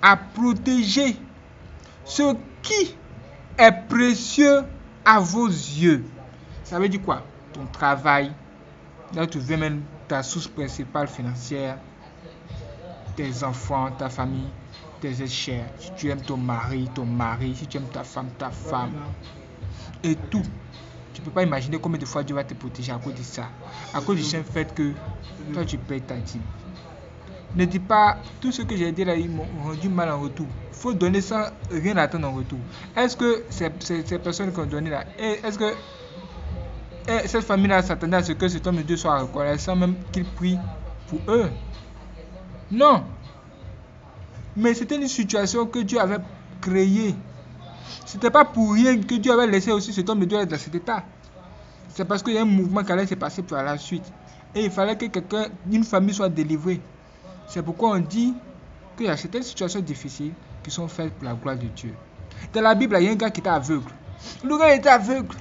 à protéger ce qui est précieux à vos yeux. Ça veut dire quoi? Ton travail, là tu veux même ta source principale financière, tes enfants, ta famille, tes chers. Si tu aimes ton mari, ton mari, si tu aimes ta femme, ta femme, et tout. Tu ne peux pas imaginer combien de fois Dieu va te protéger à cause de ça. À cause du simple fait que toi tu payes ta dîme. Ne dis pas tout ce que j'ai dit là, ils m'ont rendu mal en retour. Il faut donner sans rien attendre en retour. Est-ce que ces, ces, personnes qui ont donné là, est-ce que cette famille-là s'attendait à ce que cet homme de Dieu soit reconnaissant, même qu'il prie pour eux? Non. Mais c'était une situation que Dieu avait créée c'était pas pour rien que Dieu avait laissé aussi cet homme de Dieu être dans cet état. C'est parce qu'il y a un mouvement qui allait se passer par la suite. Et il fallait que quelqu'un, une famille soit délivrée. C'est pourquoi on dit qu'il y a certaines situations difficiles qui sont faites pour la gloire de Dieu. Dans la Bible, il y a un gars qui était aveugle. Le gars était aveugle.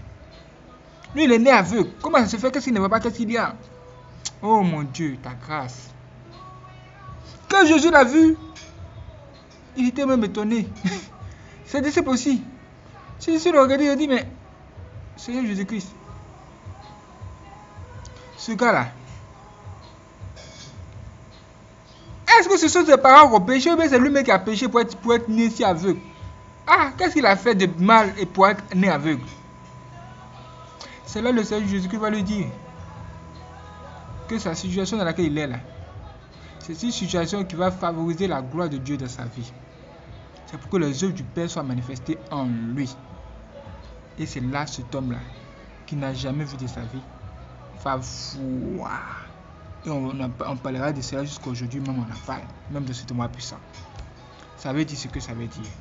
Lui, il est né aveugle. Comment ça se fait Qu'est-ce qu'il ne voit pas Qu'est-ce qu'il y a? Oh mon Dieu, ta grâce. Quand Jésus l'a vu, il était même étonné. C'est disciples aussi. Si, si, le regardez, il dit, mais Seigneur Jésus-Christ, ce gars-là, est-ce que ce sont ses parents qui ont péché ou bien c'est lui-même qui a péché pour être, pour être né si aveugle? Ah, qu'est-ce qu'il a fait de mal et pour être né aveugle? C'est là le Seigneur Jésus-Christ va lui dire que sa situation dans laquelle il est là, c'est une situation qui va favoriser la gloire de Dieu dans sa vie. C'est pour que les œuvres du Père soient manifestées en lui. Et c'est là cet homme-là, qui n'a jamais vu de sa vie, va voir. Et on, parlera de cela jusqu'à aujourd'hui, même on en parle, même de ce témoin puissant. Ça veut dire ce que ça veut dire.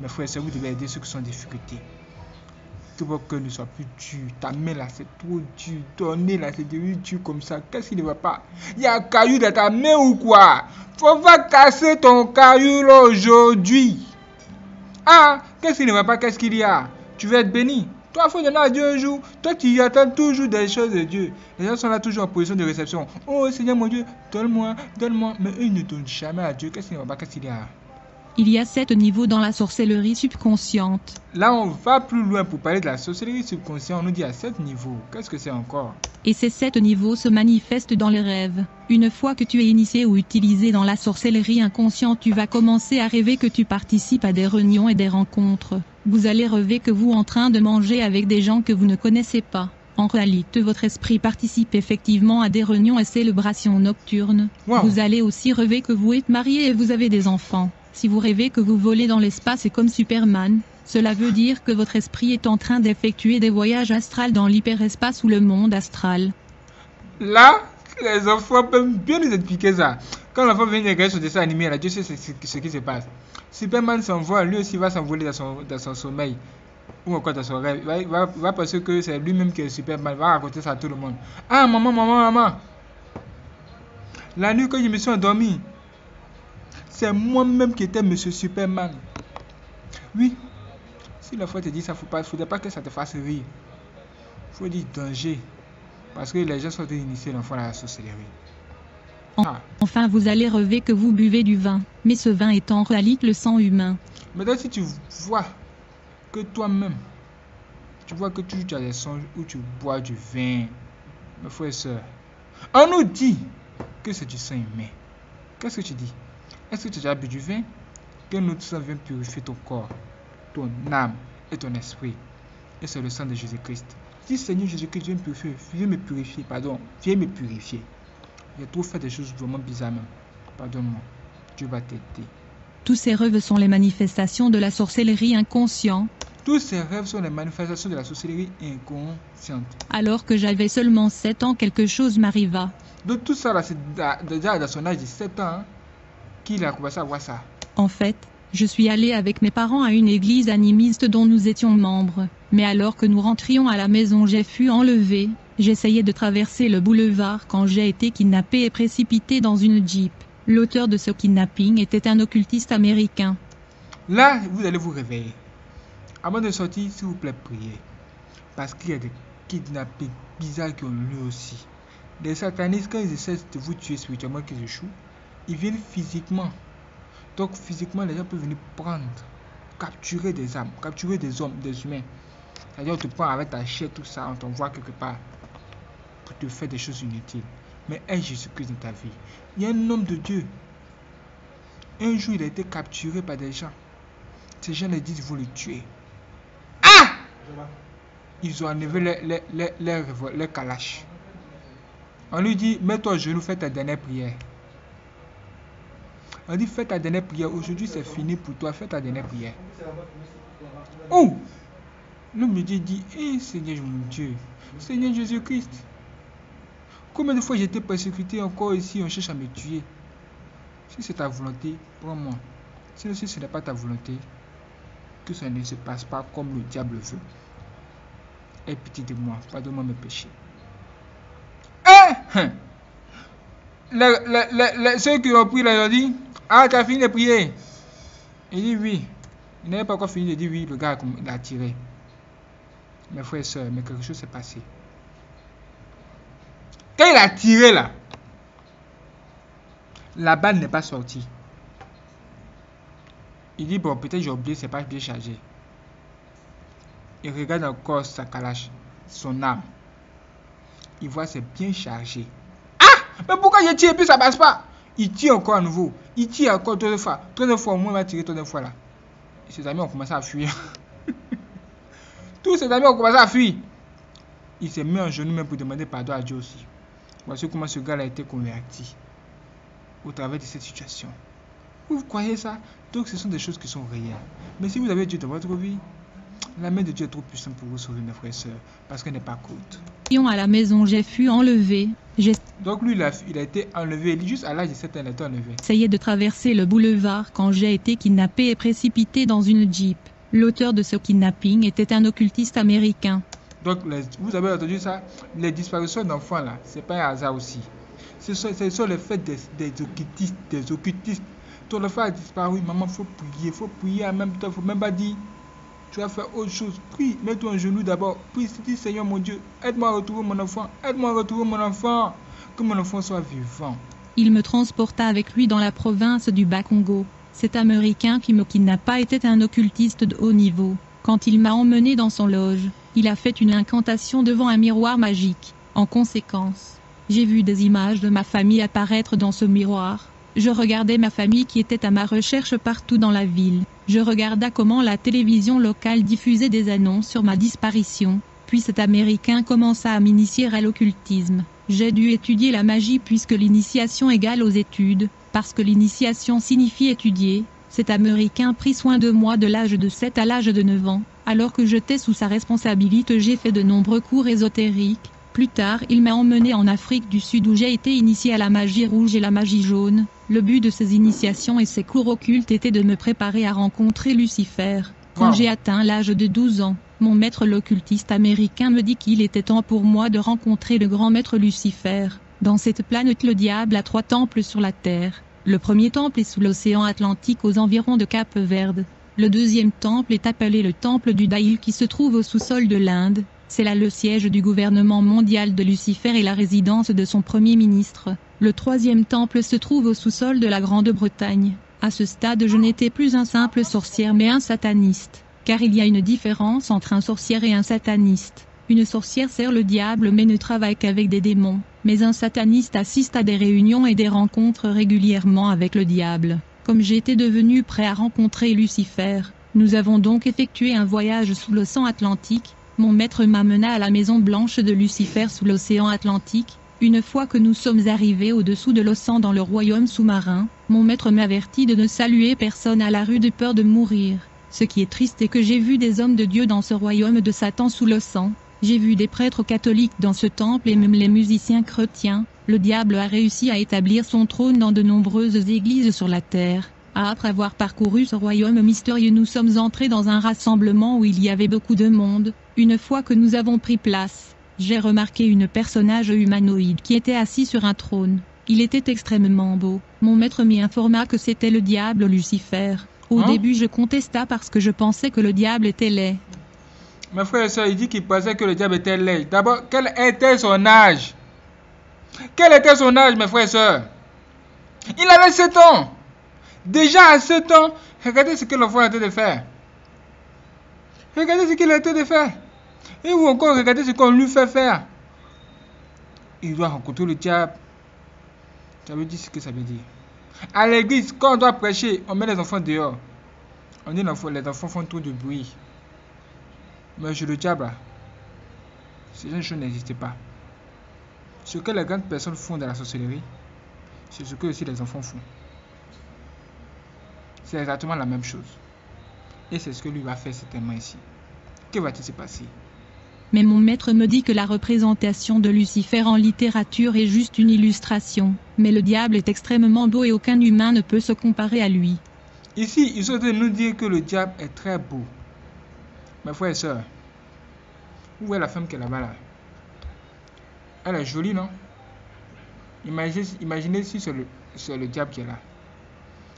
Mes frères et sœurs, vous devez aider ceux qui sont en difficulté. Que votre cœur ne soit plus dur. Ta main là, c'est trop dur. Ton nez là, c'est devenu dur comme ça. Qu'est-ce qui ne va pas? Il y a un caillou dans ta main ou quoi? Faut pas casser ton caillou aujourd'hui. Ah, qu'est-ce qui ne va pas? Qu'est-ce qu'il y a? Tu veux être béni? Toi, il faut donner à Dieu un jour. Toi, tu attends toujours des choses de Dieu. Les gens sont là toujours en position de réception. Oh Seigneur mon Dieu, donne-moi, donne-moi. Mais ils ne donnent jamais à Dieu. Qu'est-ce qu'il y a Qu'est-ce qu'il y a? Il y a sept niveaux dans la sorcellerie subconsciente. Là, on va plus loin pour parler de la sorcellerie subconsciente. On nous dit à sept niveaux. Qu'est-ce que c'est encore? Et ces sept niveaux se manifestent dans les rêves. Une fois que tu es initié ou utilisé dans la sorcellerie inconsciente, tu vas commencer à rêver que tu participes à des réunions et des rencontres. Vous allez rêver que vous en train de manger avec des gens que vous ne connaissez pas. En réalité, votre esprit participe effectivement à des réunions et célébrations nocturnes. Wow. Vous allez aussi rêver que vous êtes marié et vous avez des enfants. Si vous rêvez que vous volez dans l'espace et comme Superman, cela veut dire que votre esprit est en train d'effectuer des voyages astrales dans l'hyperespace ou le monde astral. Là, les enfants peuvent bien nous expliquer ça. Quand l'enfant vient regarder ce dessin animé, là, Dieu sait ce, qui se passe. Superman s'envole, lui aussi va s'envoler dans son, sommeil. Ou encore dans son rêve. Va, penser que c'est lui-même qui est Superman. Va raconter ça à tout le monde. Ah, maman, maman, maman. La nuit, quand je me suis endormi, c'est moi-même qui étais Monsieur Superman. Oui. Si l'enfant te dit ça, il ne faudrait pas que ça te fasse rire. Il faut dire danger. Parce que les gens sont initiés l'enfant à la sorcellerie. Ah. Enfin, vous allez rêver que vous buvez du vin, mais ce vin est en réalité le sang humain. Maintenant, si tu vois que toi-même, tu vois que tu, tu as des songes où tu bois du vin, mes frères et sœurs, on nous dit que c'est du sang humain. Qu'est-ce que tu dis? Est-ce que tu as déjà bu du vin? Quel autre sang vient purifier ton corps, ton âme et ton esprit Et c'est le sang de Jésus-Christ. Dis Seigneur Jésus-Christ, viens me purifier, viens me purifier, pardon, viens me purifier. J'ai trop fait des choses vraiment bizarres. Pardonne-moi. Dieu va t'aider. Tous ces rêves sont les manifestations de la sorcellerie inconsciente. Tous ces rêves sont les manifestations de la sorcellerie inconsciente. Alors que j'avais seulement 7 ans, quelque chose m'arriva. Donc tout ça, là, c'est déjà dans son âge de 7 ans hein, En fait, je suis allé avec mes parents à une église animiste dont nous étions membres. Mais alors que nous rentrions à la maison, j'ai fui enlevé. J'essayais de traverser le boulevard quand j'ai été kidnappé et précipité dans une jeep. L'auteur de ce kidnapping était un occultiste américain. Là, vous allez vous réveiller. Avant de sortir, s'il vous plaît, priez. Parce qu'il y a des kidnappings bizarres qui ont lieu aussi. Les satanistes, quand ils essaient de vous tuer spirituellement, qu'ils échouent, ils viennent physiquement. Donc, physiquement, les gens peuvent venir prendre, capturer des âmes, capturer des hommes, des humains. C'est-à-dire, on te prend avec ta chair, tout ça, on t'envoie quelque part pour te faire des choses inutiles. Mais aie Jésus-Christ dans ta vie. Il y a un homme de Dieu. Un jour, il a été capturé par des gens. Ces gens lui disent vont le tuer. Ah Ils ont enlevé les, les, les, les. On lui dit, mets-toi à genoux, fais ta dernière prière. On dit, fais ta dernière prière. Aujourd'hui, c'est fini pour toi. Fais ta dernière prière. Oh L'homme de Dieu dit, eh Seigneur mon Dieu, Seigneur Jésus-Christ, combien de fois j'ai été persécuté encore ici, on cherche à me tuer. Si c'est ta volonté, prends-moi. Si ce n'est pas ta volonté, que ça ne se passe pas comme le diable veut. Aie pitié de moi, pardonne-moi mes péchés. Hein? Hein? Les- les- ceux qui ont pris, là, ils ont dit Ah, tu as fini de prier Il dit oui. Il n'avait pas encore fini de dire oui, le gars a comm- il a tiré. Mes frères et sœurs, mais quelque chose s'est passé. Quand il a tiré là, la balle n'est pas sortie. Il dit, bon, peut-être j'ai oublié, c'est pas bien chargé. Il regarde encore sa calache, son arme. Il voit c'est bien chargé. Ah Mais pourquoi j'ai tiré et puis ça passe pas? Il tire encore à nouveau. Il tire encore deux fois. Trois fois, au moins, il va tirer trois fois là. Et ses amis ont commencé à fuir. Tous ses amis ont commencé à fuir. Il s'est mis en genoux même pour demander pardon à Dieu aussi. Voici comment ce gars a été converti au travers de cette situation. Vous croyez ça? Donc ce sont des choses qui sont réelles. Mais si vous avez Dieu dans votre vie, la main de Dieu est trop puissante pour vous sauver, mes frères et sœurs, parce qu'elle n'est pas courte. À la maison, j'ai fui enlevé. Donc lui, il a, il a, été enlevé, juste à l'âge de 7 ans, il a été enlevé. Essayé de traverser le boulevard quand j'ai été kidnappé et précipité dans une jeep. L'auteur de ce kidnapping était un occultiste américain. Donc, vous avez entendu ça? Les disparitions d'enfants, là, c'est pas un hasard aussi. Ce sont, ce sont les faits des, des occultistes. Des occultistes. Ton enfant a disparu, maman, il faut prier, il faut prier en même temps, il ne faut même pas dire tu vas faire autre chose. Prie, mets-toi en genoux d'abord. Prie, dis Seigneur mon Dieu, aide-moi à retrouver mon enfant. Aide-moi à retrouver mon enfant. Que mon enfant soit vivant. Il me transporta avec lui dans la province du Bas-Congo. Cet Américain qui me kidnappa était un occultiste de haut niveau. Quand il m'a emmené dans son loge, il a fait une incantation devant un miroir magique. En conséquence, j'ai vu des images de ma famille apparaître dans ce miroir. Je regardais ma famille qui était à ma recherche partout dans la ville. Je regarda comment la télévision locale diffusait des annonces sur ma disparition. Puis cet Américain commença à m'initier à l'occultisme. J'ai dû étudier la magie puisque l'initiation égale aux études, parce que l'initiation signifie étudier. Cet Américain prit soin de moi de l'âge de 7 à l'âge de 9 ans. Alors que j'étais sous sa responsabilité j'ai fait de nombreux cours ésotériques. Plus tard il m'a emmené en Afrique du Sud où j'ai été initié à la magie rouge et la magie jaune. Le but de ces initiations et ces cours occultes était de me préparer à rencontrer Lucifer. Quand j'ai atteint l'âge de 12 ans, mon maître l'occultiste américain me dit qu'il était temps pour moi de rencontrer le grand maître Lucifer. Dans cette planète le diable a trois temples sur la Terre. Le premier temple est sous l'océan Atlantique aux environs de Cap Verde. Le deuxième temple est appelé le temple du Daïl qui se trouve au sous-sol de l'Inde. C'est là le siège du gouvernement mondial de Lucifer et la résidence de son premier ministre. Le troisième temple se trouve au sous-sol de la Grande-Bretagne. À ce stade je n'étais plus un simple sorcière mais un sataniste. Car il y a une différence entre un sorcière et un sataniste. Une sorcière sert le diable mais ne travaille qu'avec des démons. Mais un sataniste assiste à des réunions et des rencontres régulièrement avec le diable. Comme j'étais devenu prêt à rencontrer Lucifer, nous avons donc effectué un voyage sous l'océan Atlantique. Mon maître m'amena à la maison blanche de Lucifer sous l'océan Atlantique, une fois que nous sommes arrivés au-dessous de l'océan dans le royaume sous-marin, mon maître m'avertit de ne saluer personne à la rue de peur de mourir. Ce qui est triste est que j'ai vu des hommes de Dieu dans ce royaume de Satan sous l'océan. J'ai vu des prêtres catholiques dans ce temple et même les musiciens chrétiens. Le diable a réussi à établir son trône dans de nombreuses églises sur la terre. Après avoir parcouru ce royaume mystérieux nous sommes entrés dans un rassemblement où il y avait beaucoup de monde. Une fois que nous avons pris place, j'ai remarqué une personnage humanoïde qui était assis sur un trône. Il était extrêmement beau. Mon maître m'y informa que c'était le diable Lucifer. Au hein? début, je contesta parce que je pensais que le diable était laid. Mes frères et sœurs, il dit qu'il pensait que le diable était laid. D'abord, quel était son âge? Quel était son âge, mes frères et sœurs? Il avait 7 ans. Déjà à 7 ans, regardez ce que l'enfant a été de faire. Regardez ce qu'il a été de faire. Et ou encore, regardez ce qu'on lui fait faire. Il doit rencontrer le diable. Ça veut dire ce que ça veut dire. À l'église, quand on doit prêcher, on met les enfants dehors. On dit les enfants font trop de bruit. Mais chez le diable, ces choses n'existent pas. Ce que les grandes personnes font dans la sorcellerie, c'est ce que aussi les enfants font. C'est exactement la même chose. Et c'est ce que lui va faire certainement ici. Que va-t-il se passer? Mais mon maître me dit que la représentation de Lucifer en littérature est juste une illustration. Mais le diable est extrêmement beau et aucun humain ne peut se comparer à lui. Ici, il souhaite nous dire que le diable est très beau. Mes frères et sœurs, où voyez la femme qui est là-bas là Elle est jolie, non? Imaginez, si c'est le, le diable qui est là.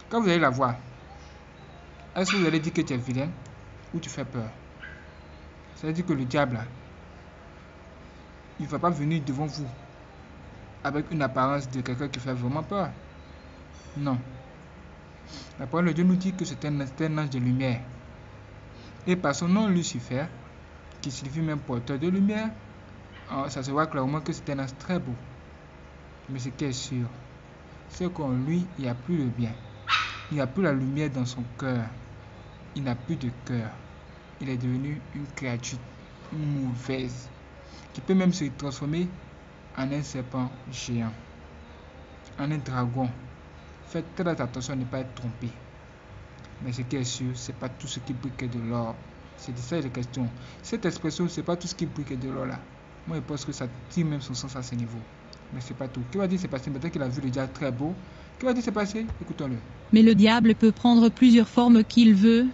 Quand vous allez la voir, est-ce que vous allez dire que tu es vilaine ou tu fais peur? Ça veut dire que le diable, il ne va pas venir devant vous avec une apparence de quelqu'un qui fait vraiment peur. Non. La parole de Dieu nous dit que c'est un, un, ange de lumière. Et par son nom Lucifer, qui signifie même porteur de lumière, ah, ça se voit clairement que c'est un as très beau. Mais ce qui est sûr, c'est qu'en lui, il n'y a plus le bien. Il n'y a plus la lumière dans son cœur. Il n'a plus de cœur. Il est devenu une créature mauvaise qui peut même se transformer en un serpent géant, en un dragon. Faites très attention à ne pas être trompé. Mais ce qui est sûr, c'est pas tout ce qui brille que de l'or. C'est de ça la question. Cette expression, c'est pas tout ce qui brille que de l'or là. Moi, je pense que ça tire même son sens à ce niveau. Mais c'est pas tout. Qui va dire c'est passé? Peut-être qu'il a vu le diable très beau. Qui va dire c'est passé? Écoutons-le. Mais le diable peut prendre plusieurs formes qu'il veut.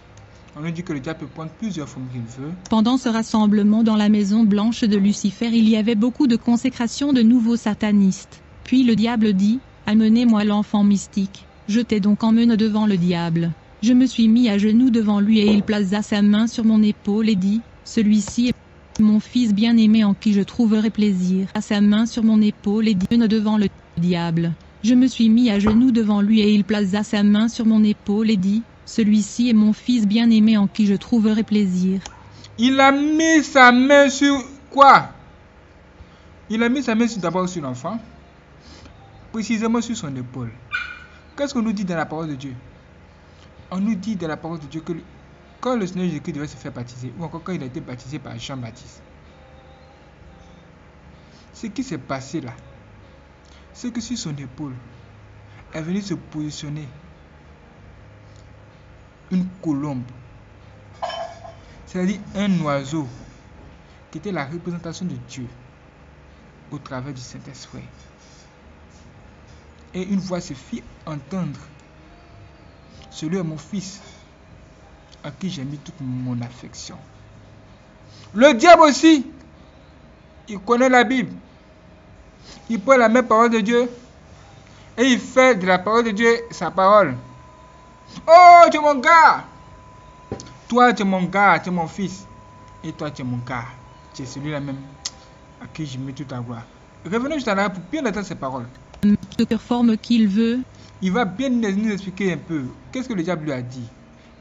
On nous dit que le diable peut prendre plusieurs formes qu'il veut. Pendant ce rassemblement dans la maison blanche de Lucifer, il y avait beaucoup de consécration de nouveaux satanistes. Puis le diable dit, Amenez-moi l'enfant mystique. Je t'ai donc emmené devant le diable. Je me suis mis à genoux devant lui et il plaça sa main sur mon épaule et dit, Celui-ci est mon fils bien-aimé en qui je trouverai plaisir. À sa main sur mon épaule et dit devant le diable. Je me suis mis à genoux devant lui et il plaça sa main sur mon épaule et dit, Celui-ci est mon fils bien-aimé en qui je trouverai plaisir. Il a mis sa main sur quoi? Il a mis sa main d'abord sur l'enfant, précisément sur son épaule. Qu'est-ce qu'on nous dit dans la parole de Dieu? On nous dit dans la parole de Dieu que quand le Seigneur Jésus devait se faire baptiser, ou encore quand il a été baptisé par Jean-Baptiste, ce qui s'est passé là, c'est que sur son épaule est venu se positionner une colombe, c'est-à-dire un oiseau qui était la représentation de Dieu au travers du Saint-Esprit. Et une voix se fit entendre. Celui est mon fils, à qui j'ai mis toute mon affection. Le diable aussi, il connaît la Bible. Il prend la même parole de Dieu et il fait de la parole de Dieu sa parole. Oh, tu es mon gars. Toi, tu es mon gars, tu es mon fils. Et toi, tu es mon gars. Tu es celui-là même à qui je mets toute ta gloire. Revenons juste en arrière pour bien entendre ces paroles. De forme qu'il veut. Il va bien nous expliquer un peu. Qu'est-ce que le diable lui a dit?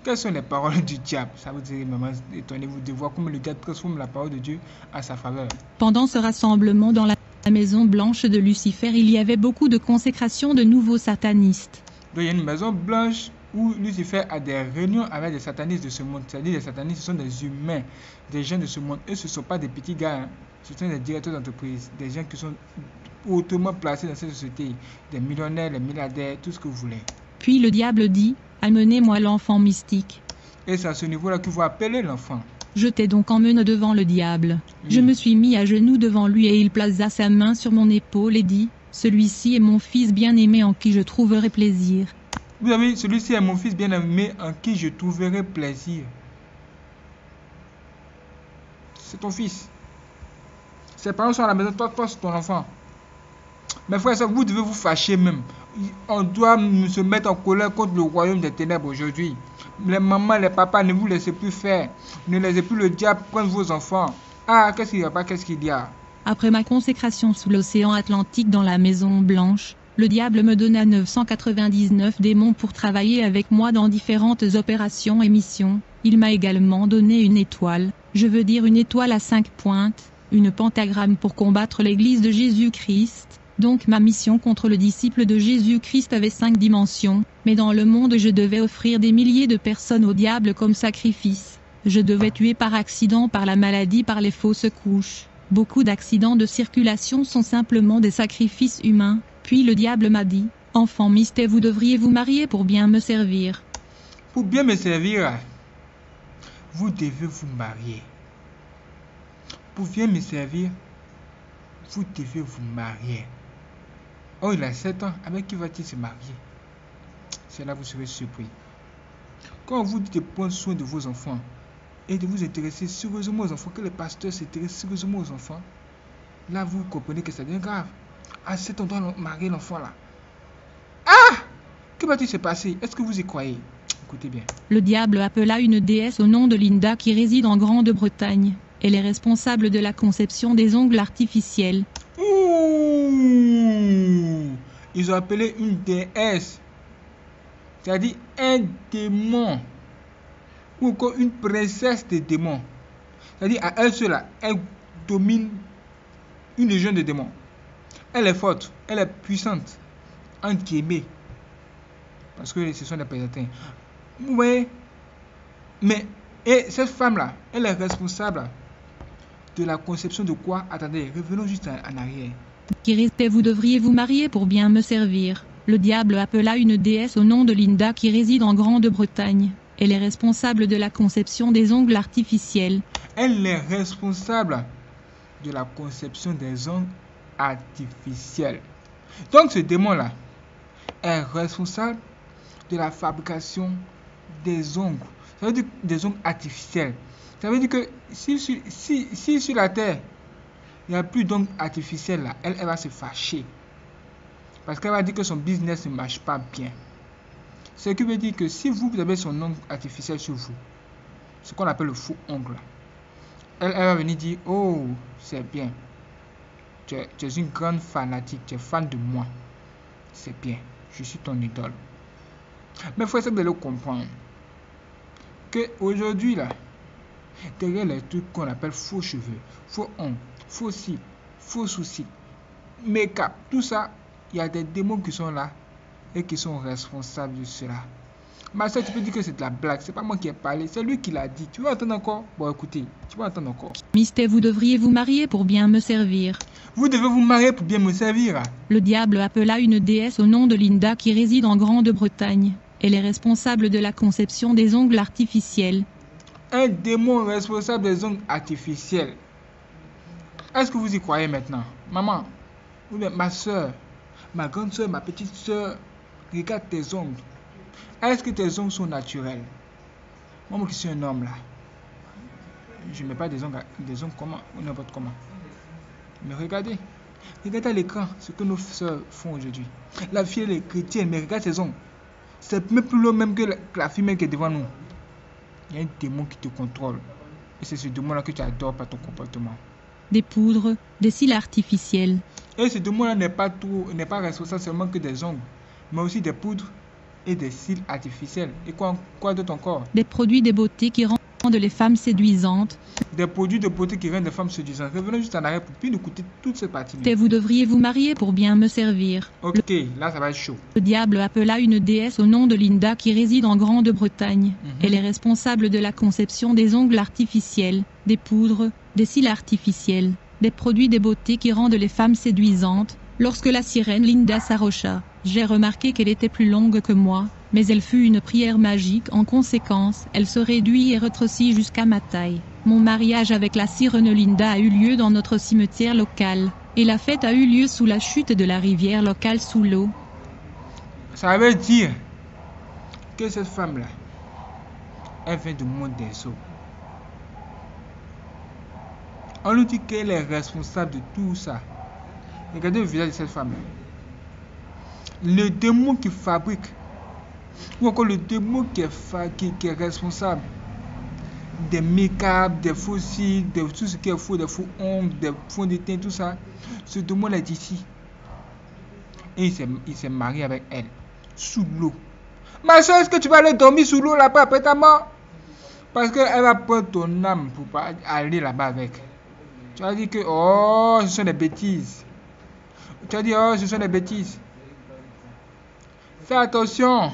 Quelles sont les paroles du diable? Ça vous dire, maman, étonnez-vous de voir comment le diable transforme la parole de Dieu à sa faveur. Pendant ce rassemblement dans la maison blanche de Lucifer, il y avait beaucoup de consécration de nouveaux satanistes. Donc il y a une maison blanche où Lucifer a des réunions avec des satanistes de ce monde. C'est-à-dire les satanistes, ce sont des humains, des gens de ce monde. Eux, ce ne sont pas des petits gars, hein. ce sont des directeurs d'entreprise, des gens qui sont hautement placés dans cette société, des millionnaires, des milliardaires, tout ce que vous voulez. Puis le diable dit, Amenez-moi l'enfant mystique. Et c'est à ce niveau-là qu'il faut appeler l'enfant. Je t'ai donc emmené devant le diable. Je me suis mis à genoux devant lui et il plaça sa main sur mon épaule et dit, Celui-ci est mon fils bien-aimé en qui je trouverai plaisir. Vous avez, celui-ci est mon fils bien-aimé en qui je trouverai plaisir. C'est ton fils. Ses parents sont à la maison, toi, toi, c'est ton enfant. Mes frères vous devez vous fâcher même on doit se mettre en colère contre le royaume des ténèbres aujourd'hui. Les mamans, les papas, ne vous laissez plus faire. Ne laissez plus le diable prendre vos enfants. Ah, qu'est-ce qu'il y a? Pas, qu'est-ce qu'il y a? Après ma consécration sous l'océan Atlantique dans la Maison Blanche, le diable me donna 999 démons pour travailler avec moi dans différentes opérations et missions. Il m'a également donné une étoile, je veux dire une étoile à cinq pointes, une pentagramme pour combattre l'Église de Jésus-Christ, donc ma mission contre le disciple de Jésus-Christ avait cinq dimensions, mais dans le monde je devais offrir des milliers de personnes au diable comme sacrifice. Je devais tuer par accident, par la maladie, par les fausses couches. Beaucoup d'accidents de circulation sont simplement des sacrifices humains. Puis le diable m'a dit, Enfant mystère, vous devriez vous marier pour bien me servir. Pour bien me servir, vous devez vous marier. Pour bien me servir, vous devez vous marier. Oh, il a 7 ans. Avec qui va-t-il se marier? C'est là que vous serez surpris. Quand vous dites de prendre soin de vos enfants et de vous intéresser sérieusement aux enfants, que le pasteur s'intéresse sérieusement aux enfants, là vous comprenez que ça devient grave. À cet endroit, marier l'enfant là. Ah Que va-t-il se passer? Est-ce que vous y croyez? Écoutez bien. Le diable appela une déesse au nom de Linda qui réside en Grande-Bretagne. Elle est responsable de la conception des ongles artificiels. Ils ont appelé une déesse, c'est-à-dire un démon, ou encore une princesse des démons. C'est-à-dire, à elle seule, elle domine une légion de démons. Elle est forte, elle est puissante, guillemets. Parce que ce sont des présentants. Oui, mais et cette femme-là, elle est responsable de la conception de quoi? Attendez, revenons juste en, en arrière. qui résistait vous devriez vous marier pour bien me servir. Le diable appela une déesse au nom de Linda qui réside en Grande-Bretagne. Elle est responsable de la conception des ongles artificiels. Elle est responsable de la conception des ongles artificiels. Donc ce démon-là est responsable de la fabrication des ongles. Ça veut dire des ongles artificiels. Ça veut dire que si, si, si, sur la terre, il n'y a plus d'ongles artificiels, là, elle, elle va se fâcher. Parce qu'elle va dire que son business ne marche pas bien. Ce qui veut dire que si vous avez son ongle artificiel sur vous, ce qu'on appelle le faux ongle, elle, elle va venir dire Oh, c'est bien. Tu es, une grande fanatique, tu es fan de moi. C'est bien, je suis ton idole. Mais il faut essayer de le comprendre. Que aujourd'hui, là, derrière les trucs qu'on appelle faux cheveux, faux ongles, faux cils, faux sourcils, make-up, tout ça, il y a des démons qui sont là et qui sont responsables de cela. Ma soeur, tu peux dire que c'est de la blague, c'est pas moi qui ai parlé, c'est lui qui l'a dit. Tu vas entendre encore? Bon, écoutez, tu vas entendre encore. Mystère vous devriez vous marier pour bien me servir. Vous devez vous marier pour bien me servir. Le diable appela une déesse au nom de Linda qui réside en Grande-Bretagne. Elle est responsable de la conception des ongles artificiels. Un démon responsable des ongles artificiels. Est-ce que vous y croyez maintenant? Maman, ma soeur, ma grande soeur, ma petite soeur, regarde tes ongles. Est-ce que tes ongles sont naturels? Moi, qui suis un homme là, je ne mets pas des ongles, des ongles comment, ou n'importe comment. Mais regardez, regardez à l'écran ce que nos soeurs font aujourd'hui. La fille elle est chrétienne, mais regarde ses ongles. C'est même plus long même que la, que la fille même qui est devant nous. Il y a un démon qui te contrôle. Et c'est ce démon-là que tu adores par ton comportement. Des poudres, des cils artificiels. Et ce démon-là n'est pas tout, n'est pas responsable seulement que des ongles, mais aussi des poudres et des cils artificiels. Et quoi, quoi d'autre encore? Des produits de beauté qui rendent les femmes séduisantes. Des produits de beauté qui rendent les femmes séduisantes. Revenons juste en arrière pour puis nous coûter toute cette partie. Et vous devriez vous marier pour bien me servir. Ok, là ça va être chaud. Le diable appela une déesse au nom de Linda qui réside en Grande-Bretagne. Mhm. Elle est responsable de la conception des ongles artificiels, des poudres, des cils artificiels, des produits de beauté qui rendent les femmes séduisantes. Lorsque la sirène Linda s'arrocha, j'ai remarqué qu'elle était plus longue que moi, mais elle fut une prière magique. En conséquence, elle se réduit et rétrécit jusqu'à ma taille. Mon mariage avec la sirène Linda a eu lieu dans notre cimetière local, et la fête a eu lieu sous la chute de la rivière locale sous l'eau. Ça veut dire que cette femme-là, elle vient du monde des eaux. On nous dit qu'elle est responsable de tout ça. Regardez le visage de cette femme-là. Le démon qui fabrique, ou encore le démon qui est, responsable des make-up, des faux cils, de tout ce qui est faux, des faux ongles, des fonds de teint, tout ça, ce démon est ici. Et il s'est- marié avec elle, sous l'eau. Ma soeur, est-ce que tu vas aller dormir sous l'eau là-bas après ta mort? Parce qu'elle va prendre ton âme pour pas aller là-bas avec. Tu vas dire que, oh, ce sont des bêtises. Tu vas dire, oh, ce sont des bêtises. Fais attention.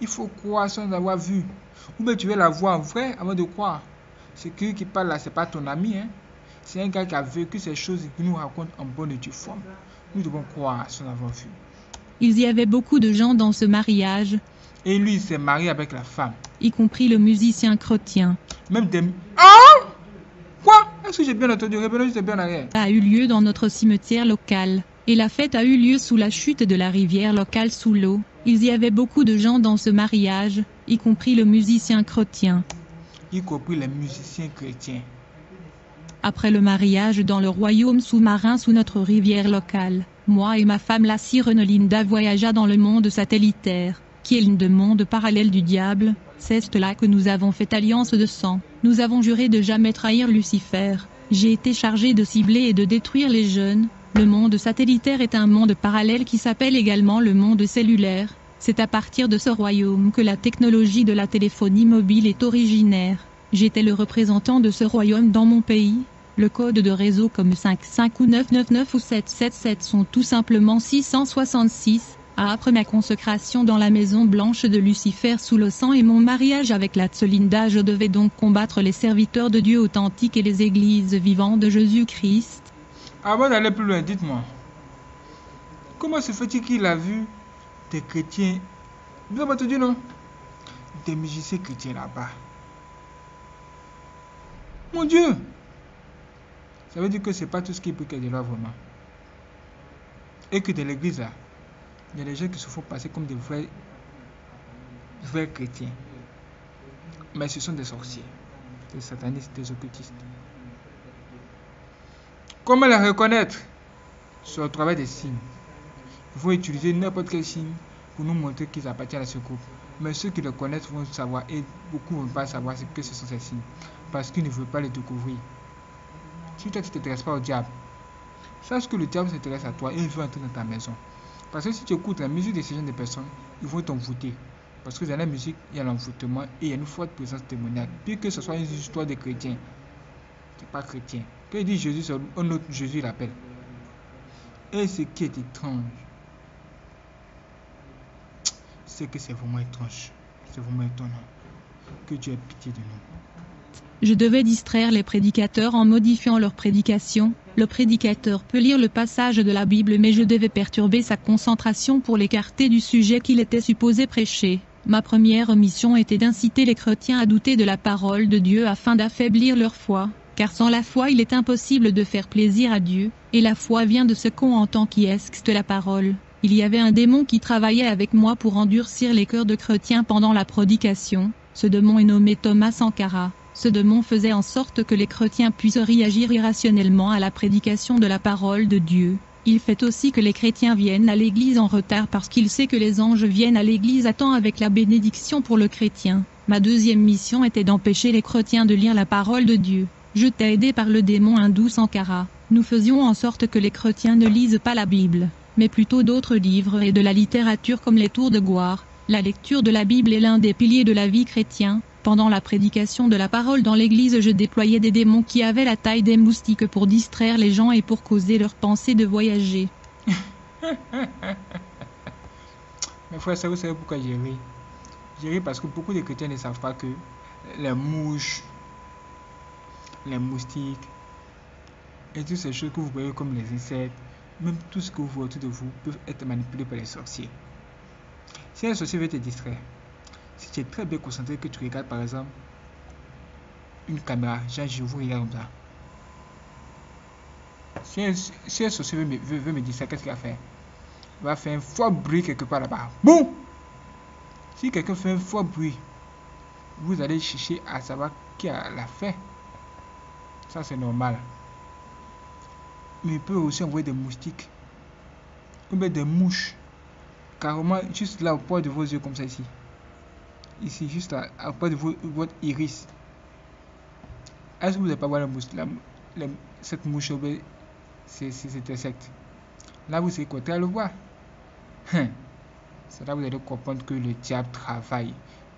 Il faut croire sans avoir vu. Ou bien tu veux la voir en vrai avant de croire. C'est que qui parle là, c'est pas ton ami. Hein? C'est un gars qui a vécu ces choses et qui nous raconte en bonne et due forme. Nous devons croire sans avoir vu. Il y avait beaucoup de gens dans ce mariage, Et lui, il s'est marié avec la femme. y compris le musicien chrétien. Même des... Ah Quoi? Est-ce que j'ai bien entendu? Revenons juste bien en arrière. a eu lieu dans notre cimetière local, et la fête a eu lieu sous la chute de la rivière locale sous l'eau. Il y avait beaucoup de gens dans ce mariage, y compris le musicien chrétien. Y compris les musiciens chrétiens. Après le mariage dans le royaume sous-marin sous notre rivière locale, moi et ma femme la sirène Linda voyagea dans le monde satellitaire, qui est l'une de monde parallèle du diable. C'est là que nous avons fait alliance de sang. Nous avons juré de jamais trahir Lucifer. J'ai été chargé de cibler et de détruire les jeunes. Le monde satellitaire est un monde parallèle qui s'appelle également le monde cellulaire. C'est à partir de ce royaume que la technologie de la téléphonie mobile est originaire. J'étais le représentant de ce royaume dans mon pays. Le code de réseau comme 55 ou 999 ou 777 sont tout simplement 666. Après ma consécration dans la maison blanche de Lucifer sous le sang et mon mariage avec la Tselinda, je devais donc combattre les serviteurs de Dieu authentiques et les églises vivantes de Jésus-Christ. Avant d'aller plus loin, dites-moi, comment se fait-il qu'il a vu des chrétiens, vous avez entendu non? Des musiciens chrétiens là-bas. Mon Dieu Ça veut dire que c'est pas tout ce qui peut qu'il là vraiment. Et que dans l'église là, il y a des gens qui se font passer comme des vrais, vrais chrétiens. Mais ce sont des sorciers, des satanistes, des occultistes. Comment les reconnaître? Sur le travail des signes. Il faut utiliser n'importe quel signe pour nous montrer qu'ils appartiennent à ce groupe. Mais ceux qui le connaissent vont savoir et beaucoup ne vont pas savoir ce que ce sont ces signes parce qu'ils ne veulent pas les découvrir. Si toi tu ne t'intéresses pas au diable, sache que le diable s'intéresse à toi et il veut entrer dans ta maison. Parce que si tu écoutes la musique de ces de personnes, ils vont t'envoûter. Parce que dans la musique, il y a l'envoûtement et il y a une forte présence démoniaque. Puis que ce soit une histoire de chrétien, c'est pas chrétien. Je devais distraire les prédicateurs en modifiant leur prédication. Le prédicateur peut lire le passage de la Bible mais je devais perturber sa concentration pour l'écarter du sujet qu'il était supposé prêcher. Ma première mission était d'inciter les chrétiens à douter de la parole de Dieu afin d'affaiblir leur foi, car sans la foi il est impossible de faire plaisir à Dieu, et la foi vient de ce qu'on entend qui est la parole. Il y avait un démon qui travaillait avec moi pour endurcir les cœurs de chrétiens pendant la prédication. Ce démon est nommé Thomas Sankara. Ce démon faisait en sorte que les chrétiens puissent réagir irrationnellement à la prédication de la parole de Dieu. Il fait aussi que les chrétiens viennent à l'église en retard parce qu'il sait que les anges viennent à l'église à temps avec la bénédiction pour le chrétien. Ma deuxième mission était d'empêcher les chrétiens de lire la parole de Dieu. Je t'ai aidé par le démon hindou Sankara. Nous faisions en sorte que les chrétiens ne lisent pas la Bible mais plutôt d'autres livres et de la littérature comme les Tours de Goire. La lecture de la Bible est l'un des piliers de la vie chrétienne. Pendant la prédication de la parole dans l'église, je déployais des démons qui avaient la taille des moustiques pour distraire les gens et pour causer leur pensée de voyager. Mes frères, vous savez pourquoi j'ai ri? J'ai ri parce que beaucoup de chrétiens ne savent pas que les mouches, les moustiques et toutes ces choses que vous voyez comme les insectes, même tout ce que vous voyez autour de vous peut être manipulé par les sorciers. Si un sorcier veut te distraire, si tu es très bien concentré, que tu regardes par exemple une caméra, genre je vous regarde comme ça. Si un, sorcier veut me, veut, me distraire, qu'est-ce qu'il va faire? Il va faire un fort bruit quelque part là-bas. Boum Si quelqu'un fait un fort bruit, vous allez chercher à savoir qui a l'a fait. Ça c'est normal. Mais il peut aussi envoyer des moustiques. Ou bien des mouches. Carrément juste là au point de vos yeux comme ça ici. Ici juste à, point de votre iris. Est-ce que vous n'avez pas voir la, cette mouche c'est cet insecte là vous savez quoi le voir. Hein. c'est là que vous allez comprendre que le diable travaille